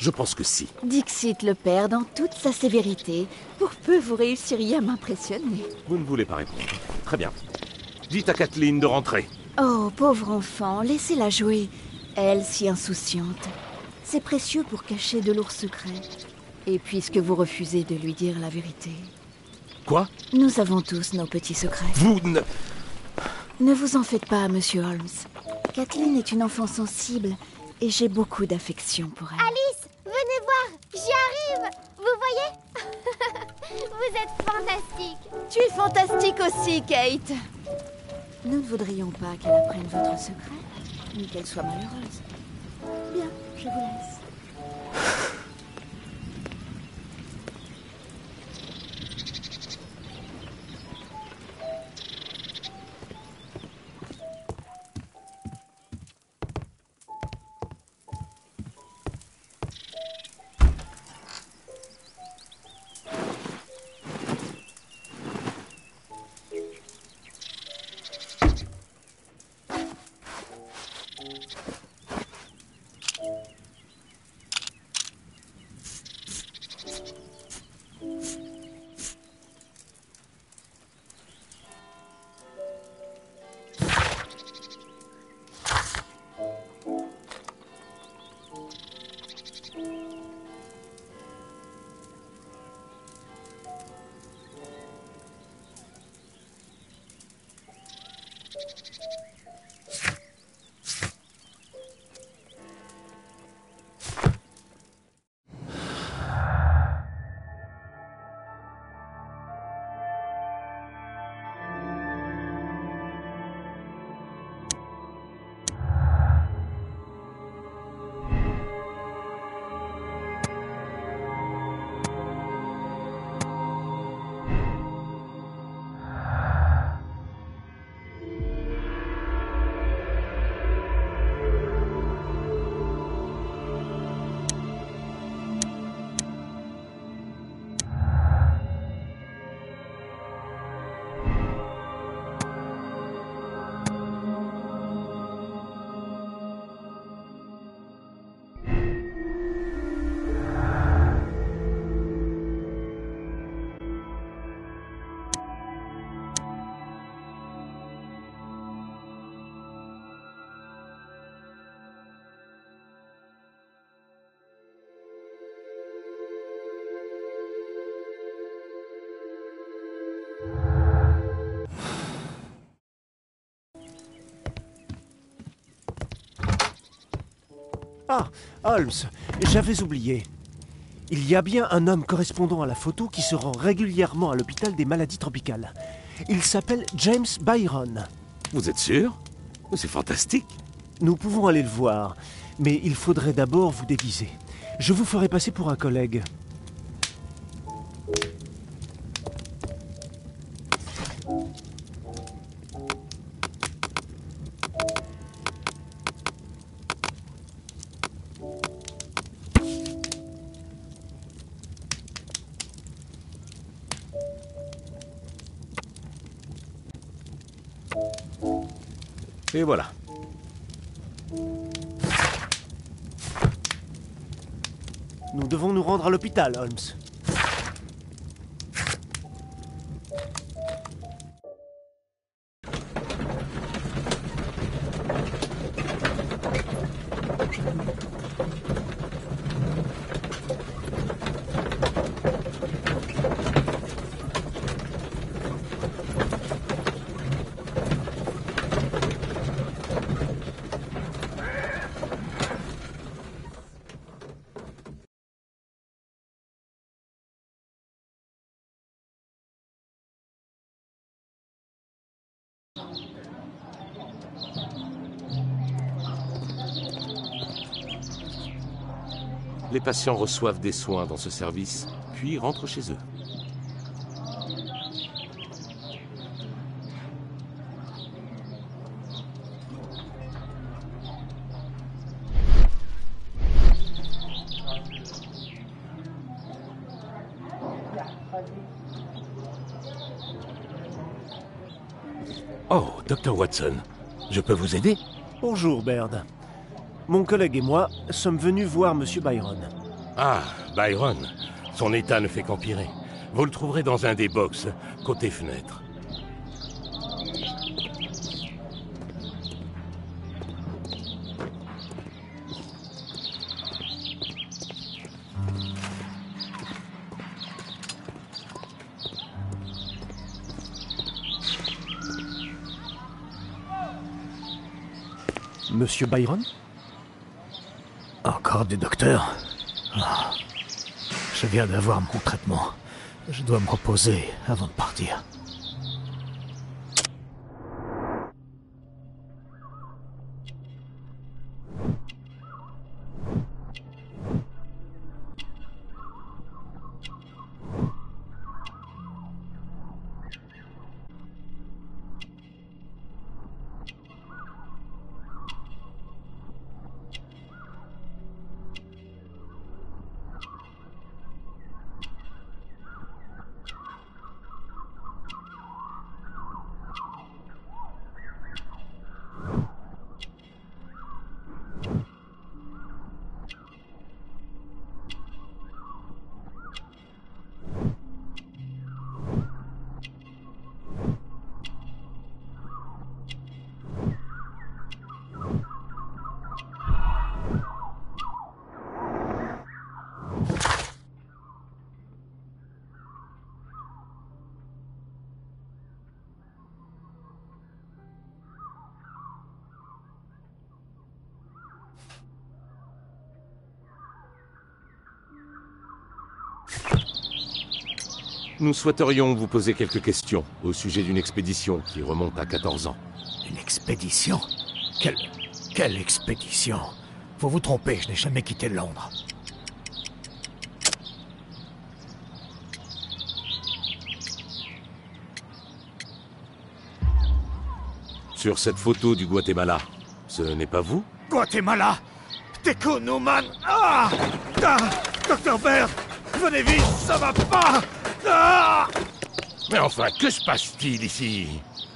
je pense que si. Dixit le père dans toute sa sévérité. Pour peu vous réussiriez à m'impressionner. Vous ne voulez pas répondre. Très bien. Dites à Kathleen de rentrer. Oh, pauvre enfant, laissez-la jouer. Elle, si insouciante. C'est précieux pour cacher de lourds secrets. Et puisque vous refusez de lui dire la vérité. Quoi Nous avons tous nos petits secrets. Vous ne... Ne vous en faites pas, monsieur Holmes. Kathleen est une enfant sensible et j'ai beaucoup d'affection pour elle. Alice, venez voir, j'y arrive Vous voyez Vous êtes fantastique Tu es fantastique aussi, Kate Nous ne voudrions pas qu'elle apprenne votre secret, ni qu'elle soit malheureuse. Bien, je vous laisse. Ah, Holmes, j'avais oublié. Il y a bien un homme correspondant à la photo qui se rend régulièrement à l'hôpital des maladies tropicales. Il s'appelle James Byron. Vous êtes sûr? C'est fantastique. Nous pouvons aller le voir, mais il faudrait d'abord vous déguiser. Je vous ferai passer pour un collègue. Et voilà. Nous devons nous rendre à l'hôpital, Holmes. Patients reçoivent des soins dans ce service, puis rentrent chez eux. Oh, Dr. Watson, Je peux vous aider? Bonjour, Baird. Mon collègue et moi sommes venus voir Monsieur Byron. Ah, Byron. Son état ne fait qu'empirer. Vous le trouverez dans un des box, côté fenêtre. Monsieur Byron? Encore des docteurs. Je viens d'avoir mon traitement. Je dois me reposer avant de partir. Nous souhaiterions vous poser quelques questions au sujet d'une expédition qui remonte à 14 ans. Une expédition? Quelle... Quelle expédition? Vous vous trompez, je n'ai jamais quitté Londres. Sur cette photo du Guatemala, ce n'est pas vous? Guatemala! Teco Newman Ah! Ah! Docteur Baird Venez vite, ça va pas Ah Mais enfin, que se passe-t-il ici?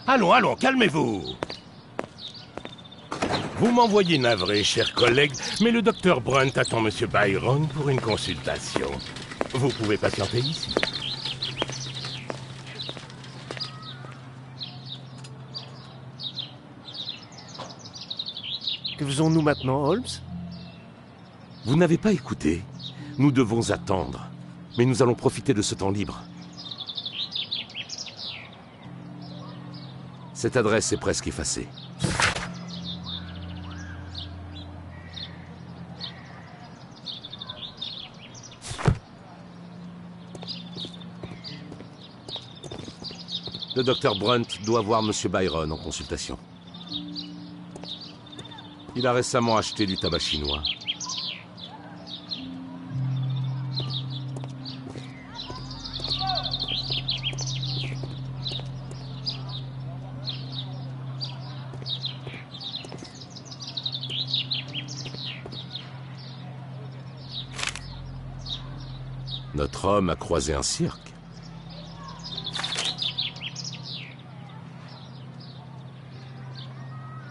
Allons, allons, calmez-vous. Vous m'envoyez navré, cher collègue, mais le docteur Brunt attend Monsieur Byron pour une consultation. Vous pouvez patienter ici. Que faisons-nous maintenant, Holmes? Vous n'avez pas écouté. Nous devons attendre. Mais nous allons profiter de ce temps libre. Cette adresse est presque effacée. Le docteur Brunt doit voir Monsieur Byron en consultation. Il a récemment acheté du tabac chinois. Notre homme a croisé un cirque.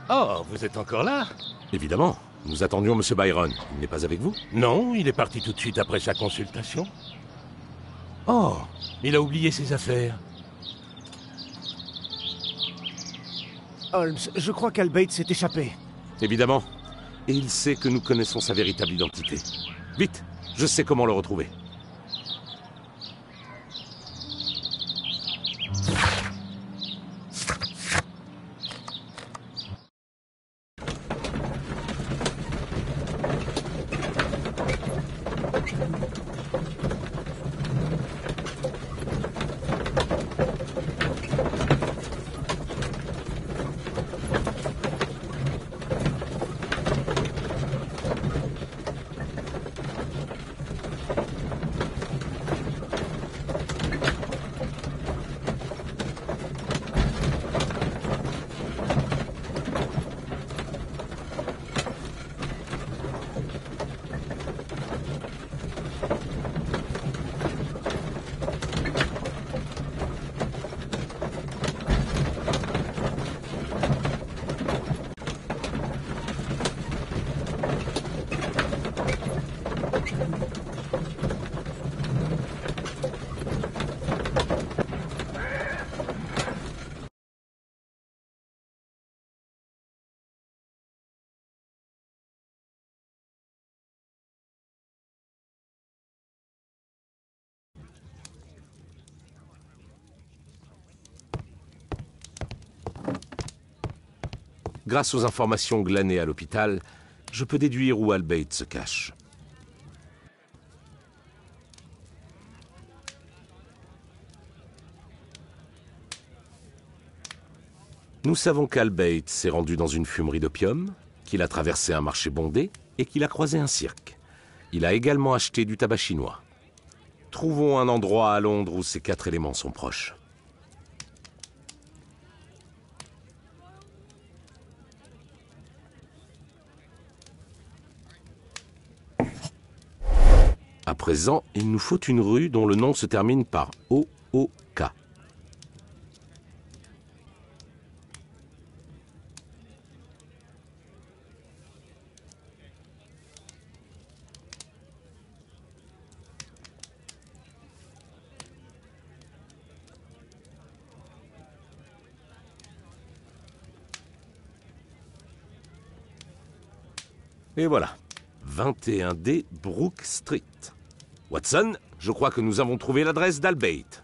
Oh, vous êtes encore là? Évidemment. Nous attendions Monsieur Byron. Il n'est pas avec vous? Non, il est parti tout de suite après sa consultation. Oh, il a oublié ses affaires. Holmes, je crois qu'Albate s'est échappé. Évidemment. Et il sait que nous connaissons sa véritable identité. Vite, je sais comment le retrouver. Grâce aux informations glanées à l'hôpital, je peux déduire où Albate se cache. Nous savons qu'Albate s'est rendu dans une fumerie d'opium, qu'il a traversé un marché bondé et qu'il a croisé un cirque. Il a également acheté du tabac chinois. Trouvons un endroit à Londres où ces quatre éléments sont proches. Présent, il nous faut une rue dont le nom se termine par O-O-K. Et voilà, 21D Brook Street. Watson, je crois que nous avons trouvé l'adresse d'Albate.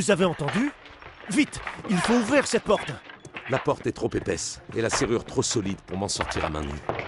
Vous avez entendu Vite Il faut ouvrir cette porte La porte est trop épaisse et la serrure trop solide pour m'en sortir à main nue.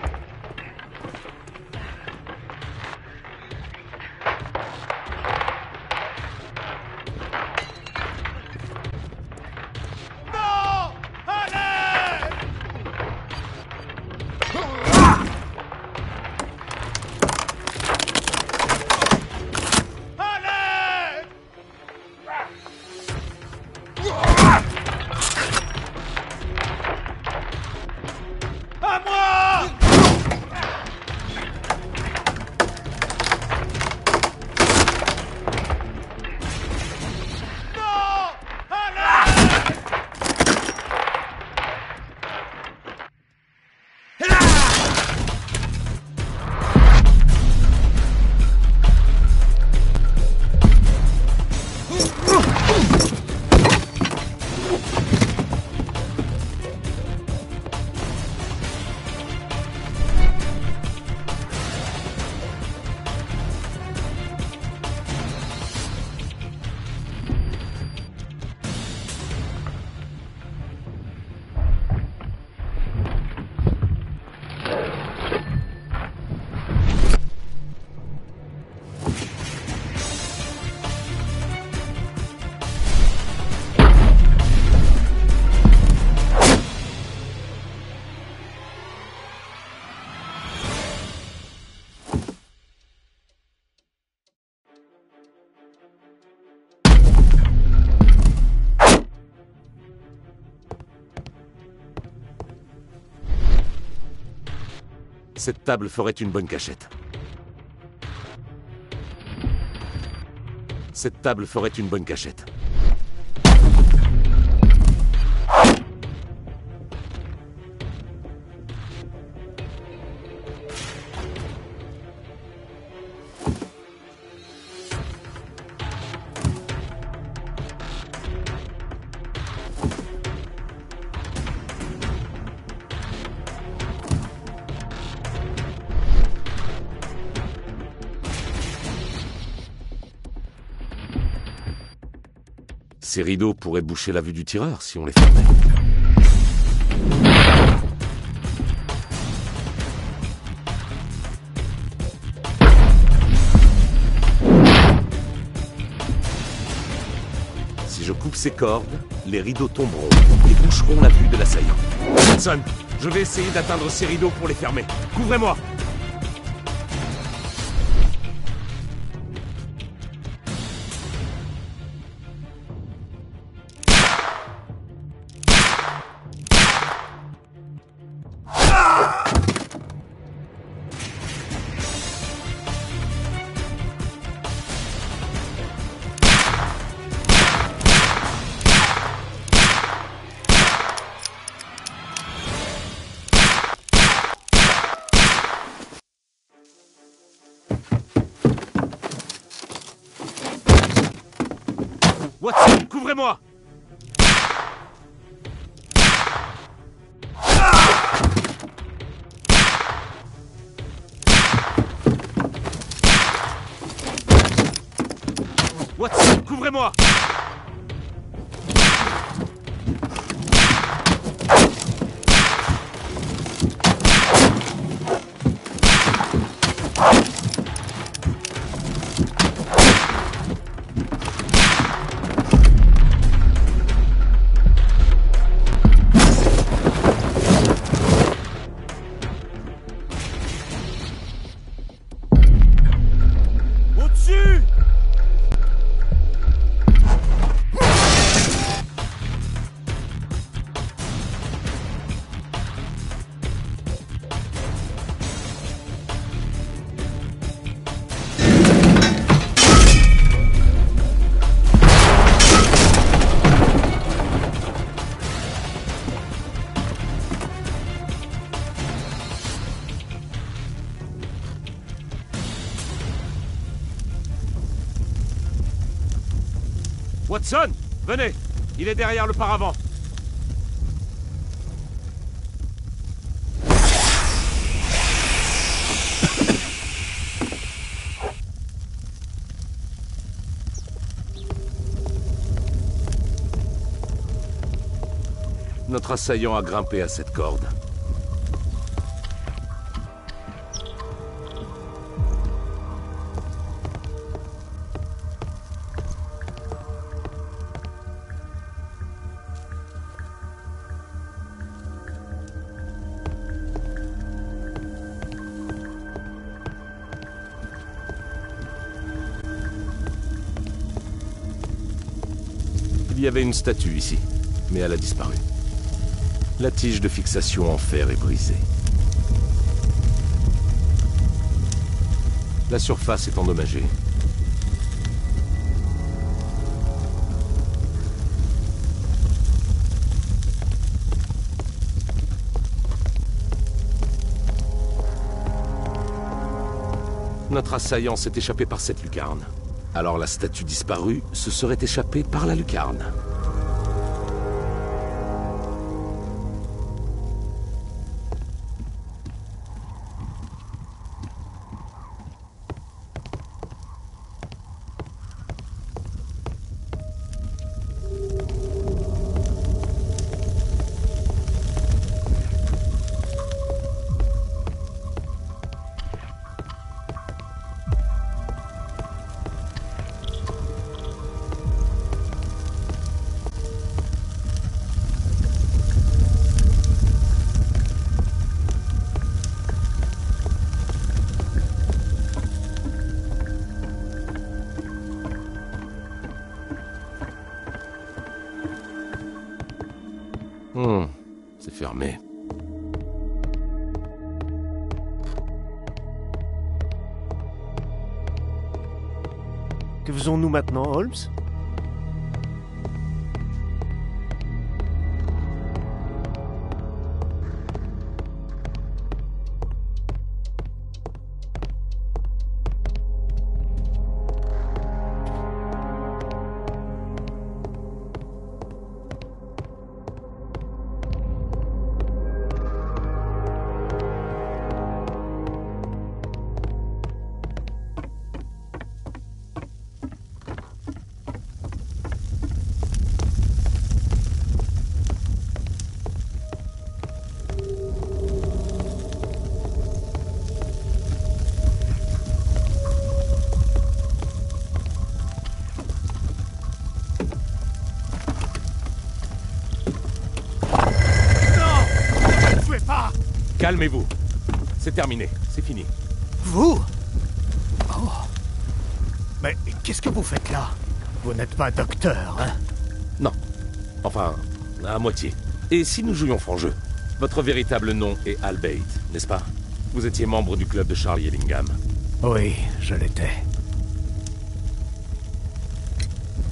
Cette table ferait une bonne cachette. Cette table ferait une bonne cachette. Ces rideaux pourraient boucher la vue du tireur si on les fermait. Si je coupe ces cordes, les rideaux tomberont et boucheront la vue de l'assaillant. Watson, je vais essayer d'atteindre ces rideaux pour les fermer. Couvrez-moi Venez Il est derrière le paravent. Notre assaillant a grimpé à cette corde. Statue ici, mais elle a disparu. La tige de fixation en fer est brisée. La surface est endommagée. Notre assaillant s'est échappé par cette lucarne. Alors la statue disparue se serait échappée par la lucarne. Calmez-vous. C'est terminé, c'est fini. Vous Oh. Mais qu'est-ce que vous faites là? Vous n'êtes pas docteur, hein? Non. Enfin, à moitié. Et si nous jouions franc jeu? Votre véritable nom est Albate, n'est-ce pas? Vous étiez membre du club de Charlie Ellingham. Oui, je l'étais.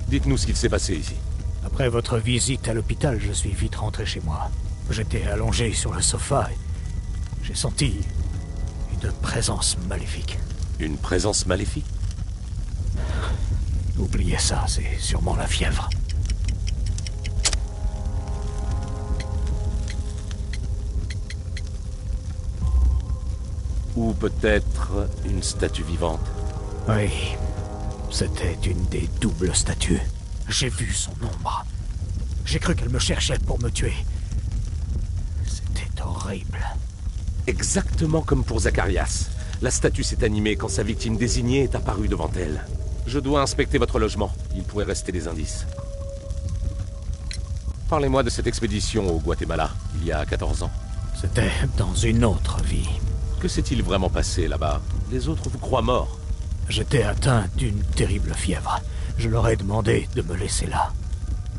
Dites-nous ce qu'il s'est passé ici. Après votre visite à l'hôpital, je suis vite rentré chez moi. J'étais allongé sur le sofa et j'ai senti une présence maléfique. Une présence maléfique? Oubliez ça, c'est sûrement la fièvre. Ou peut-être une statue vivante. Oui, c'était une des doubles statues. J'ai vu son ombre. J'ai cru qu'elle me cherchait pour me tuer. C'était horrible. Exactement comme pour Zacharias. La statue s'est animée quand sa victime désignée est apparue devant elle. Je dois inspecter votre logement. Il pourrait rester des indices. Parlez-moi de cette expédition au Guatemala, il y a 14 ans. C'était dans une autre vie. Que s'est-il vraiment passé là-bas? Les autres vous croient mort. J'étais atteint d'une terrible fièvre. Je leur ai demandé de me laisser là.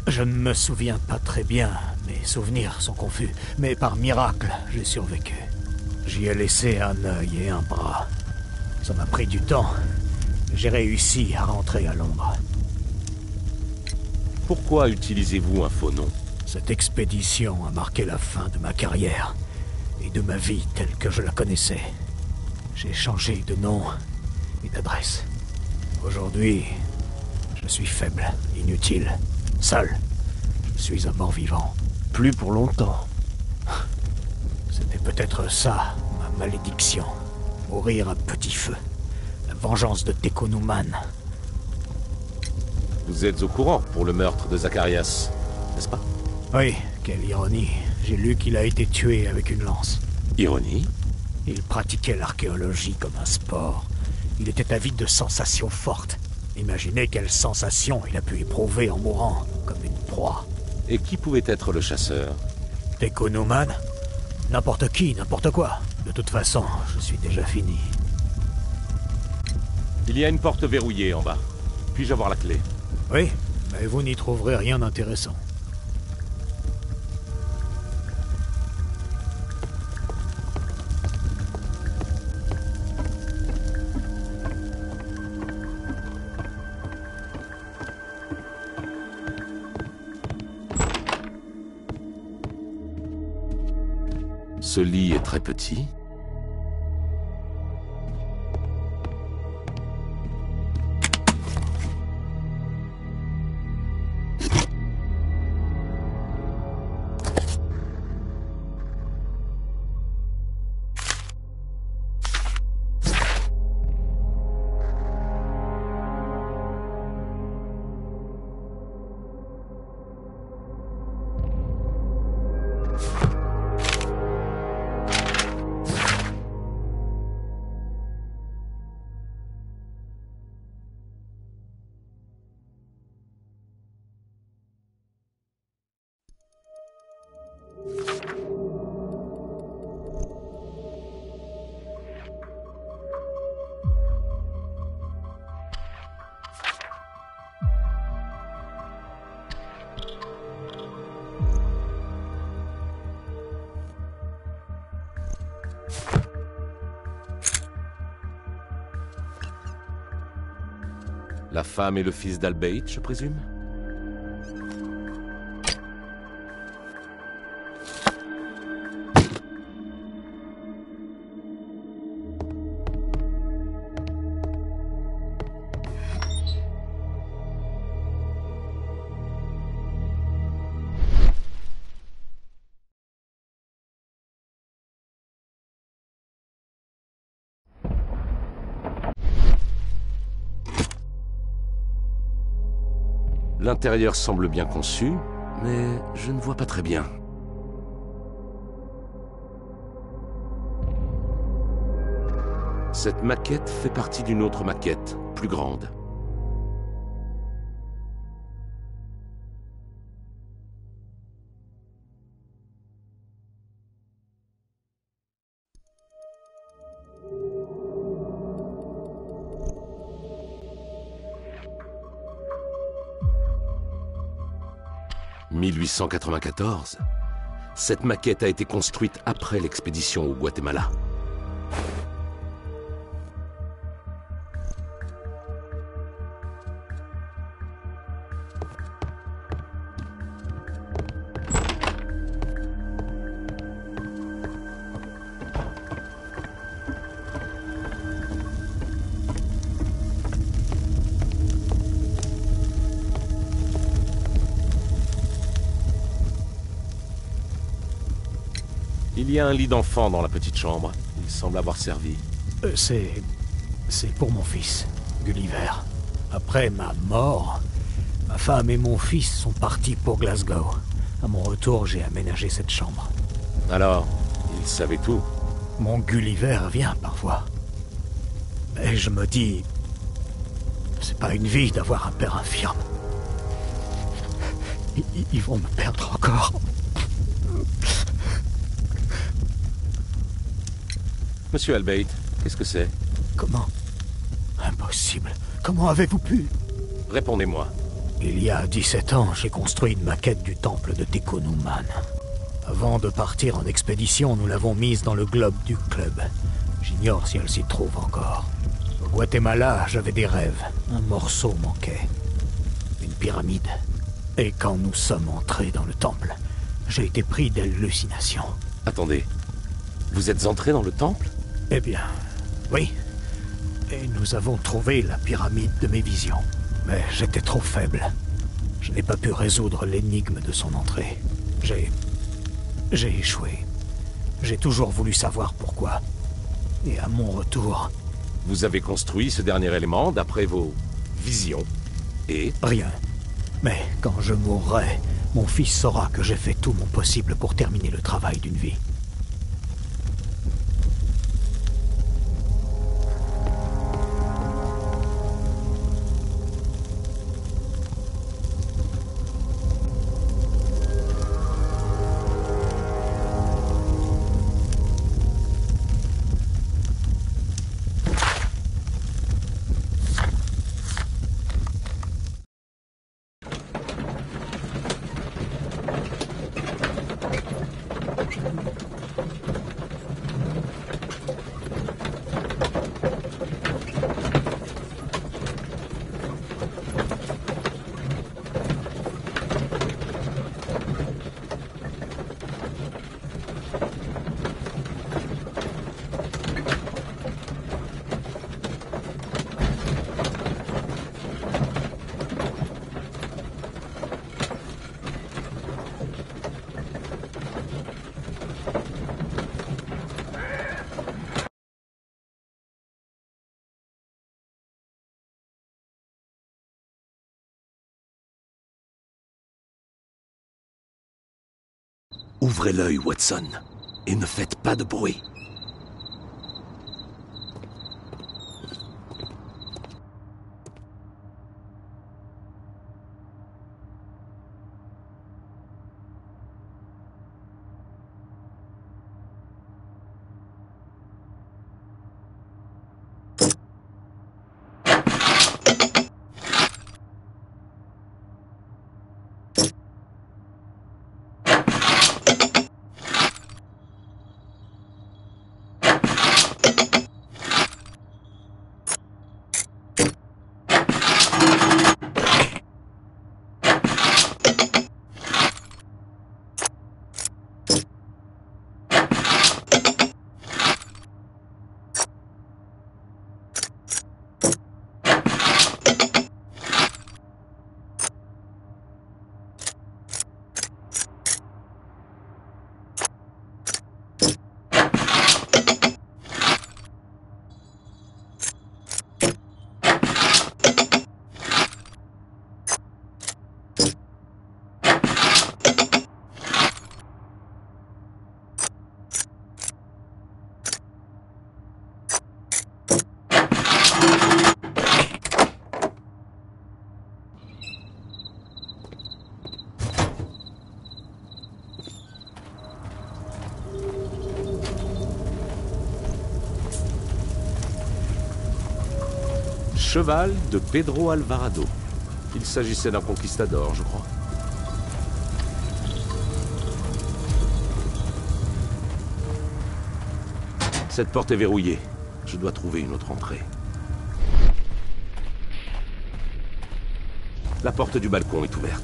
Je ne me souviens pas très bien, mes souvenirs sont confus, mais par miracle, j'ai survécu. J'y ai laissé un œil et un bras. Ça m'a pris du temps, mais j'ai réussi à rentrer à Londres. Pourquoi utilisez-vous un faux nom? Cette expédition a marqué la fin de ma carrière et de ma vie telle que je la connaissais. J'ai changé de nom et d'adresse. Aujourd'hui, je suis faible, inutile, seul. Je suis un mort-vivant. Plus pour longtemps. Peut-être ça, ma malédiction. Mourir à petit feu. La vengeance de Tekonuman. Vous êtes au courant pour le meurtre de Zacharias, n'est-ce pas? Oui, quelle ironie. J'ai lu qu'il a été tué avec une lance. Ironie? Il pratiquait l'archéologie comme un sport. Il était avide de sensations fortes. Imaginez quelle sensation il a pu éprouver en mourant, comme une proie. Et qui pouvait être le chasseur? Tekonoman N'importe qui, n'importe quoi. De toute façon, je suis déjà fini. Il y a une porte verrouillée en bas. Puis-je avoir la clé? Oui, mais vous n'y trouverez rien d'intéressant. Très petit. Femme et le fils d'Albate, je présume? L'intérieur semble bien conçu, mais je ne vois pas très bien. Cette maquette fait partie d'une autre maquette, plus grande. 1894 Cette maquette a été construite après l'expédition au Guatemala. Un lit d'enfant dans la petite chambre. Il semble avoir servi. Euh, c'est. C'est pour mon fils, Gulliver. Après ma mort, ma femme et mon fils sont partis pour Glasgow. À mon retour, j'ai aménagé cette chambre. Alors, il savait tout. Mon Gulliver vient parfois. Et je me dis. C'est pas une vie d'avoir un père infirme. Ils, ils vont me perdre encore. Monsieur Albate, qu'est-ce que c'est? Comment? Impossible. Comment avez-vous pu? Répondez-moi. Il y a 17 ans, j'ai construit une maquette du temple de Tekonuman. Avant de partir en expédition, nous l'avons mise dans le globe du club. J'ignore si elle s'y trouve encore. Au Guatemala, j'avais des rêves. Un morceau manquait. Une pyramide. Et quand nous sommes entrés dans le temple, j'ai été pris d'hallucinations. Attendez. Vous êtes entré dans le temple? Eh bien, oui. Et nous avons trouvé la pyramide de mes visions. Mais j'étais trop faible. Je n'ai pas pu résoudre l'énigme de son entrée. J'ai... J'ai échoué. J'ai toujours voulu savoir pourquoi. Et à mon retour... Vous avez construit ce dernier élément d'après vos visions. Et Rien. Mais quand je mourrai, mon fils saura que j'ai fait tout mon possible pour terminer le travail d'une vie. Ouvrez l'œil, Watson, et ne faites pas de bruit. de Pedro Alvarado. Il s'agissait d'un conquistador, je crois. Cette porte est verrouillée. Je dois trouver une autre entrée. La porte du balcon est ouverte.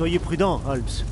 Soyez prudent, Holmes.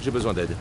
J'ai besoin d'aide.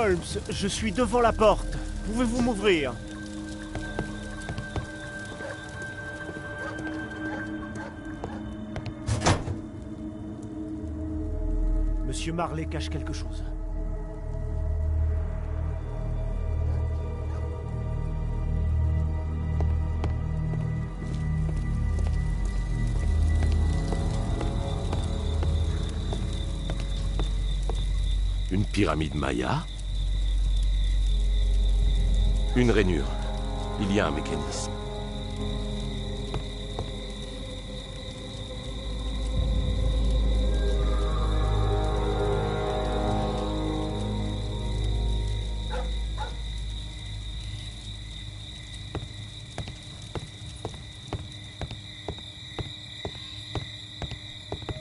Holmes, je suis devant la porte. Pouvez-vous m'ouvrir? Monsieur Marley cache quelque chose. Une pyramide Maya? Une rainure. Il y a un mécanisme.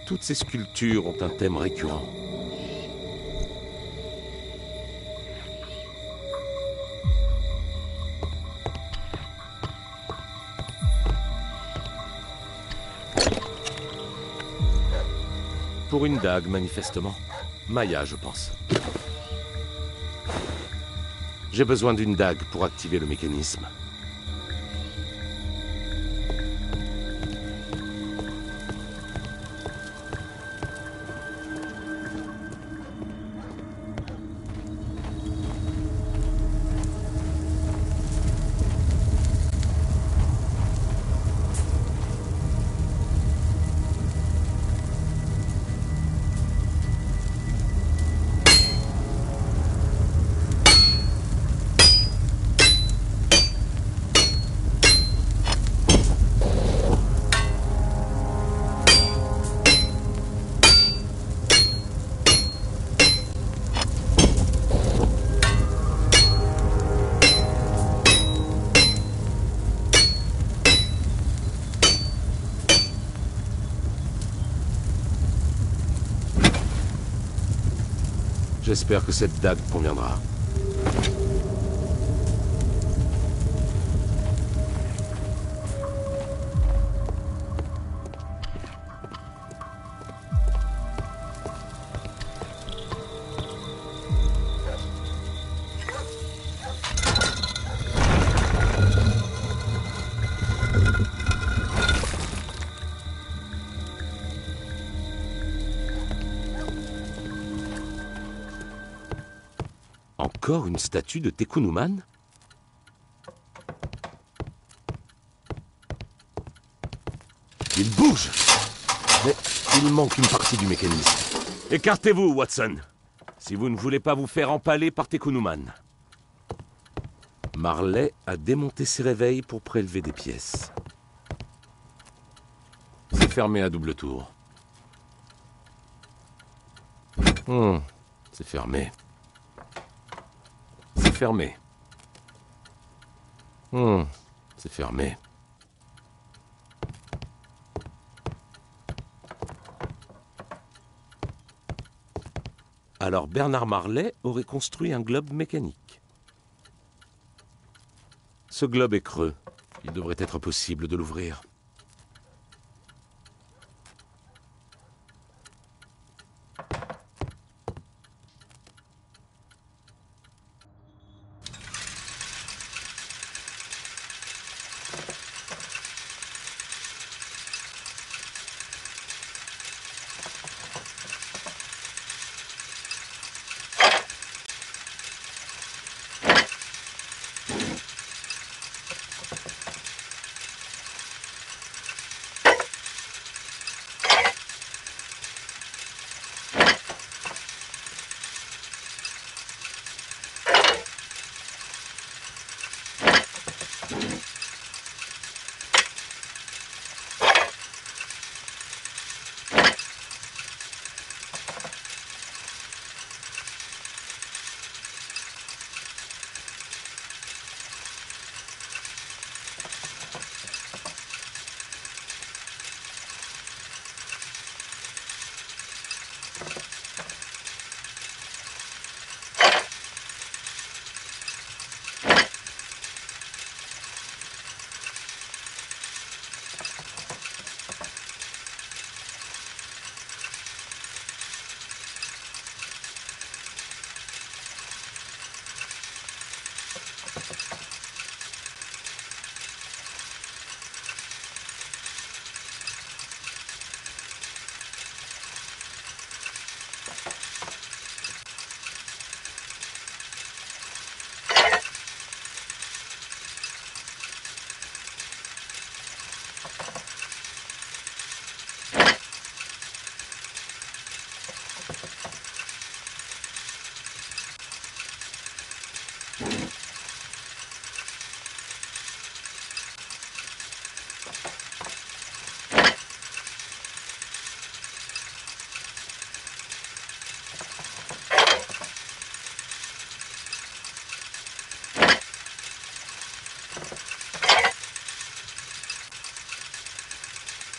Toutes ces sculptures ont un thème récurrent. Une dague, manifestement. Maya, je pense. J'ai besoin d'une dague pour activer le mécanisme. J'espère que cette dague conviendra. Une statue de Tekunuman Il bouge Mais il manque une partie du mécanisme. Écartez-vous, Watson Si vous ne voulez pas vous faire empaler par Tekunuman. Marley a démonté ses réveils pour prélever des pièces. C'est fermé à double tour. Hmm, c'est fermé. C'est fermé. Hmm, c'est fermé. Alors Bernard Marley aurait construit un globe mécanique. Ce globe est creux. Il devrait être possible de l'ouvrir.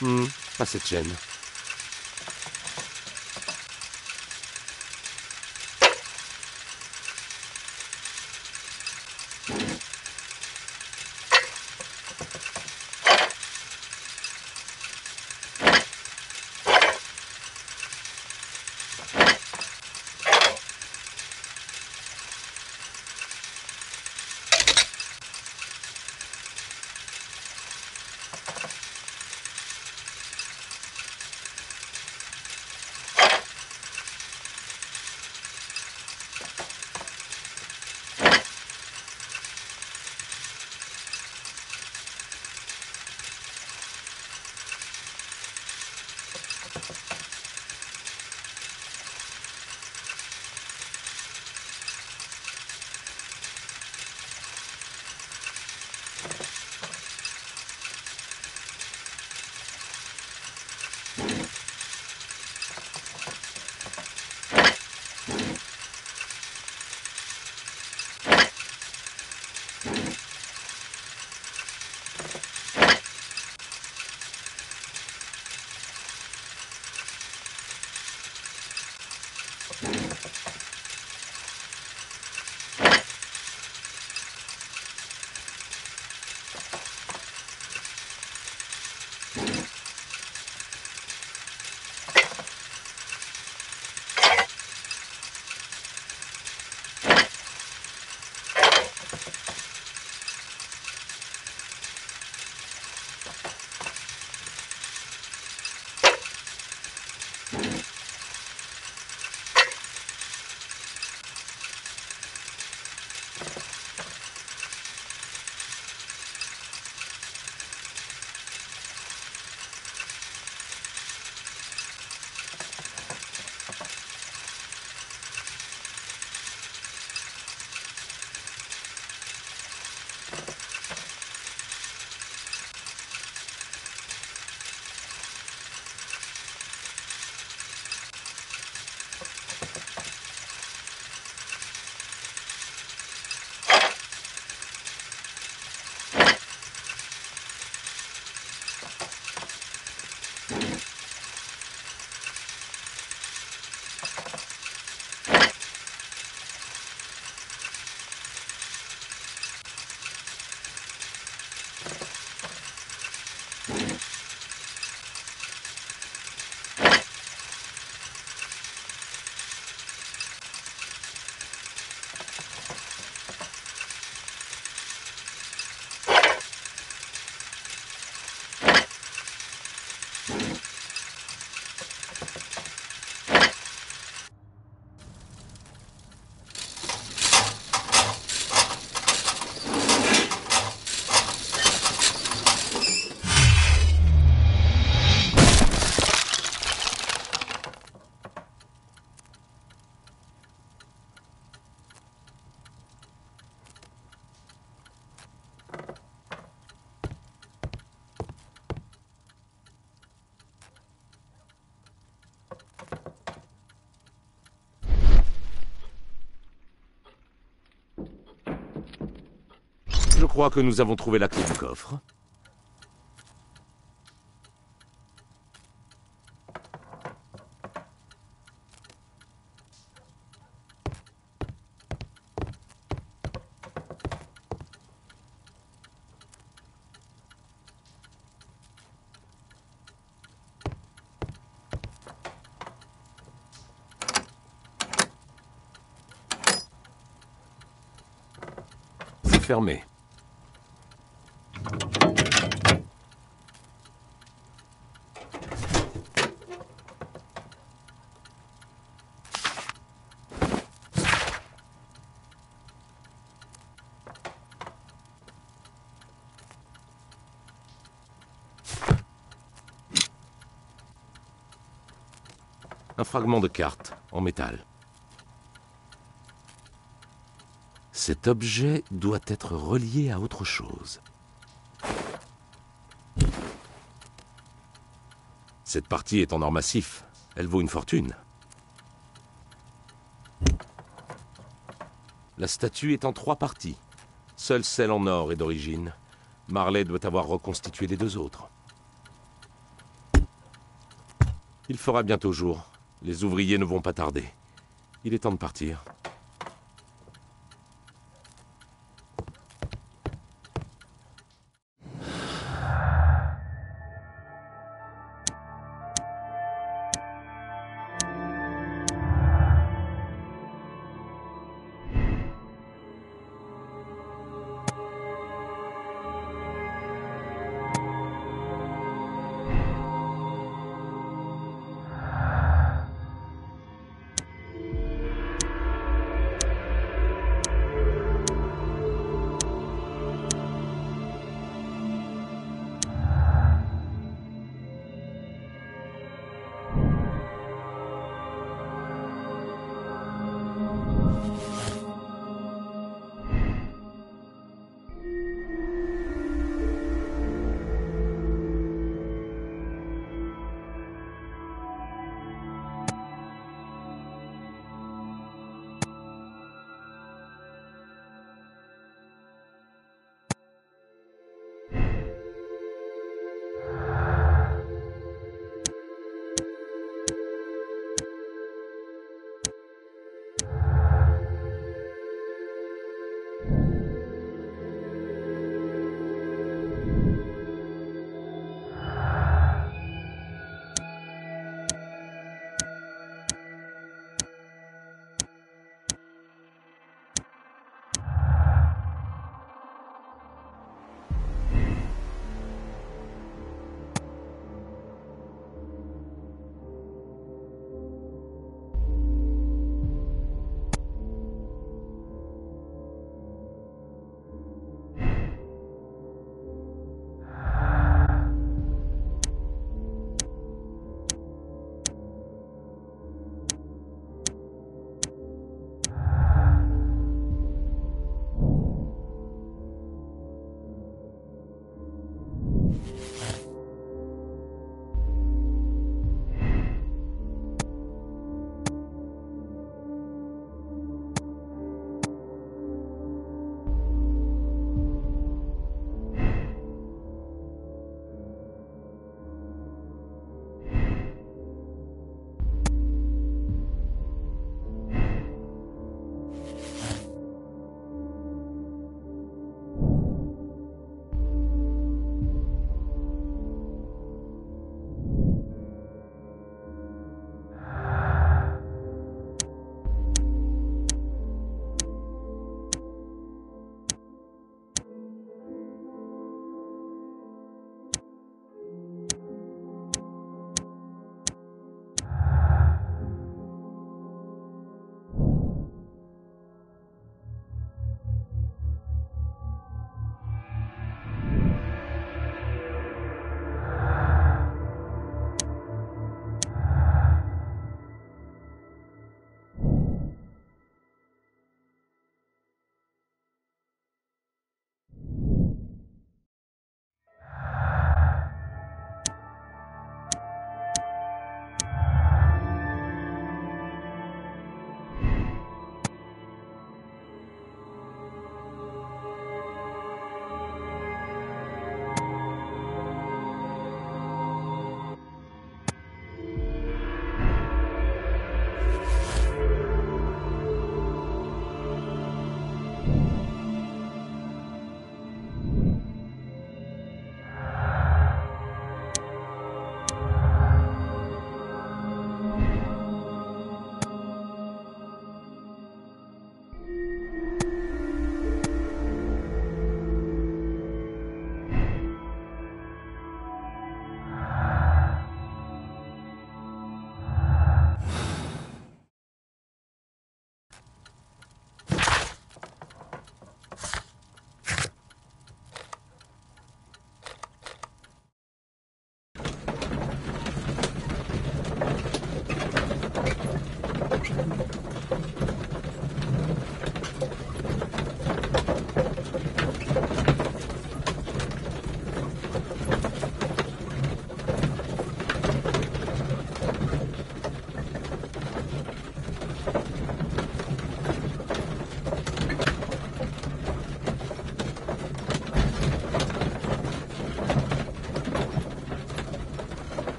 Hmm, pas cette chaîne. Crois que nous avons trouvé la clé du coffre. Fermé. Un fragment de carte en métal. Cet objet doit être relié à autre chose. Cette partie est en or massif. Elle vaut une fortune. La statue est en trois parties. Seule celle en or est d'origine. Marley doit avoir reconstitué les deux autres. Il fera bientôt jour. Les ouvriers ne vont pas tarder. Il est temps de partir.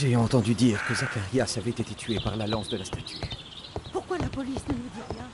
J'ai entendu dire que Zacharias avait été tué par la lance de la statue. Pourquoi la police ne nous dit rien?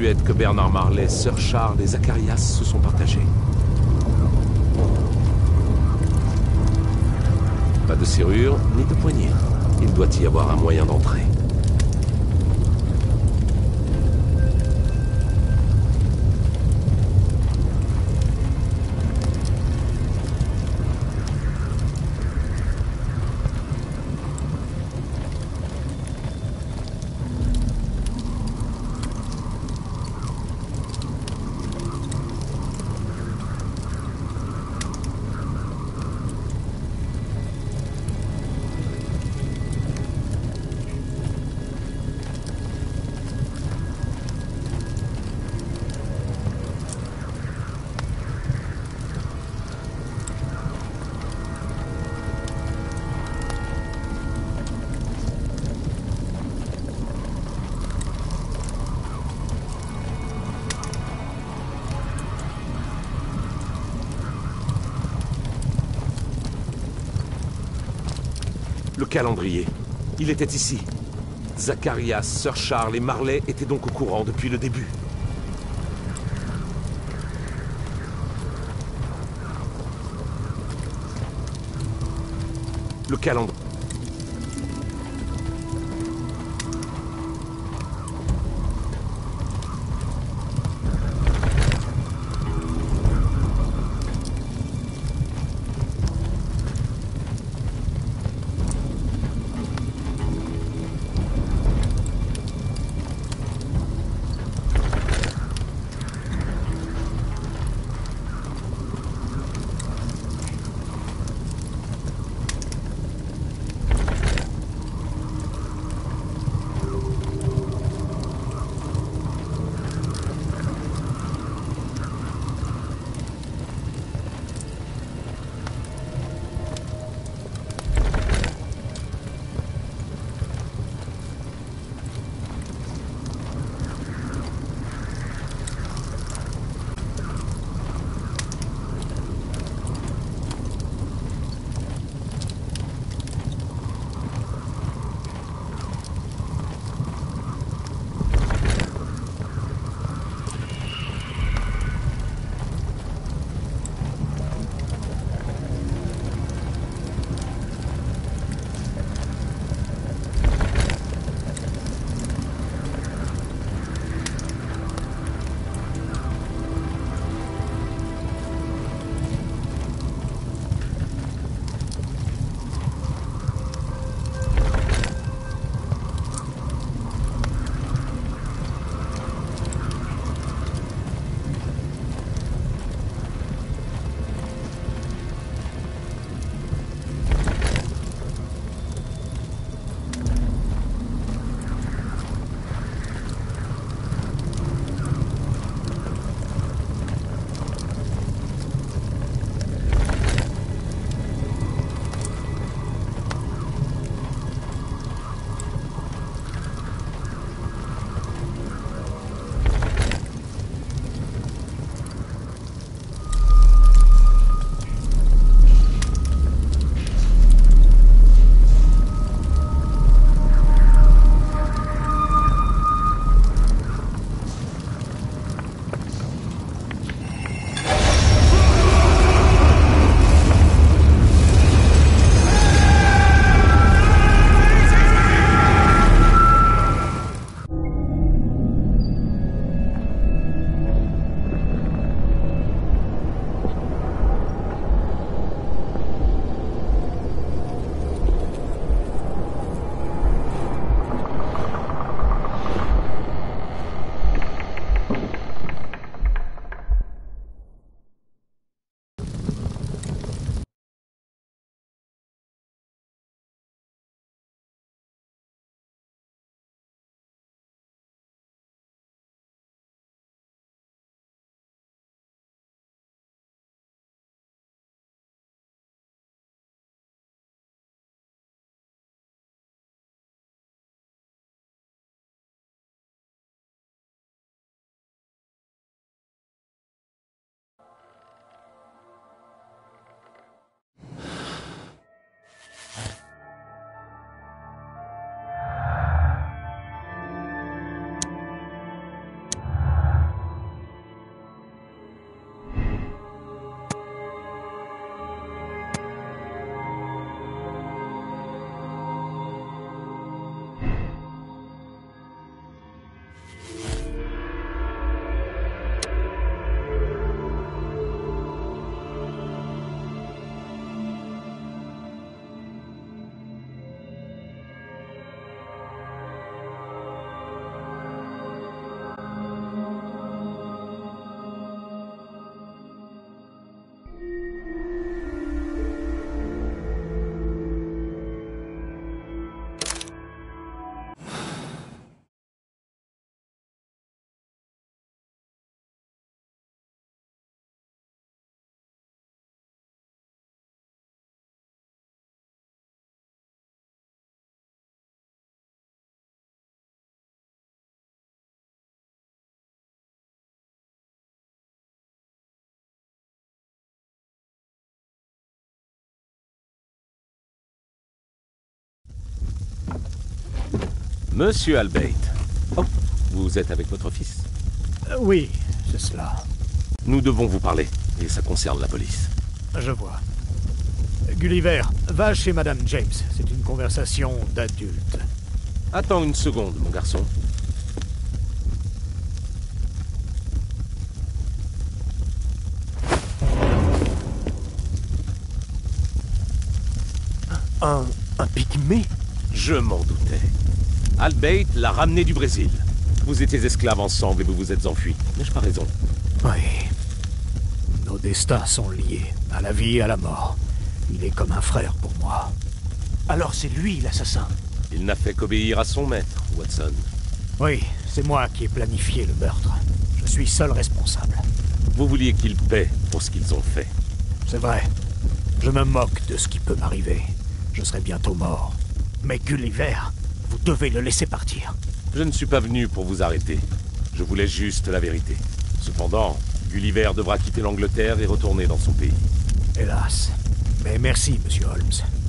Que Bernard Marley, Sir Charles et Zacharias se sont partagés. Pas de serrure ni de poignée. Il doit y avoir un moyen d'entrer. Calendrier. Il était ici. Zacharias, Sir Charles et Marley étaient donc au courant depuis le début. Le calendrier. Monsieur Albate. Oh, vous êtes avec votre fils Euh, oui, c'est cela. Nous devons vous parler, et ça concerne la police. Je vois. Gulliver, va chez Madame James. C'est une conversation d'adulte. Attends une seconde, mon garçon. Un, un pygmée? Je m'en doutais. Albate l'a ramené du Brésil. Vous étiez esclaves ensemble et vous vous êtes enfuis. N'ai-je pas raison? Oui. Nos destins sont liés, à la vie et à la mort. Il est comme un frère pour moi. Alors c'est lui l'assassin Il n'a fait qu'obéir à son maître, Watson. Oui, c'est moi qui ai planifié le meurtre. Je suis seul responsable. Vous vouliez qu'ils paient pour ce qu'ils ont fait. C'est vrai. Je me moque de ce qui peut m'arriver. Je serai bientôt mort. Mais Gulliver, vous devez le laisser partir. Je ne suis pas venu pour vous arrêter. Je voulais juste la vérité. Cependant, Gulliver devra quitter l'Angleterre et retourner dans son pays. Hélas. Mais merci, monsieur Holmes.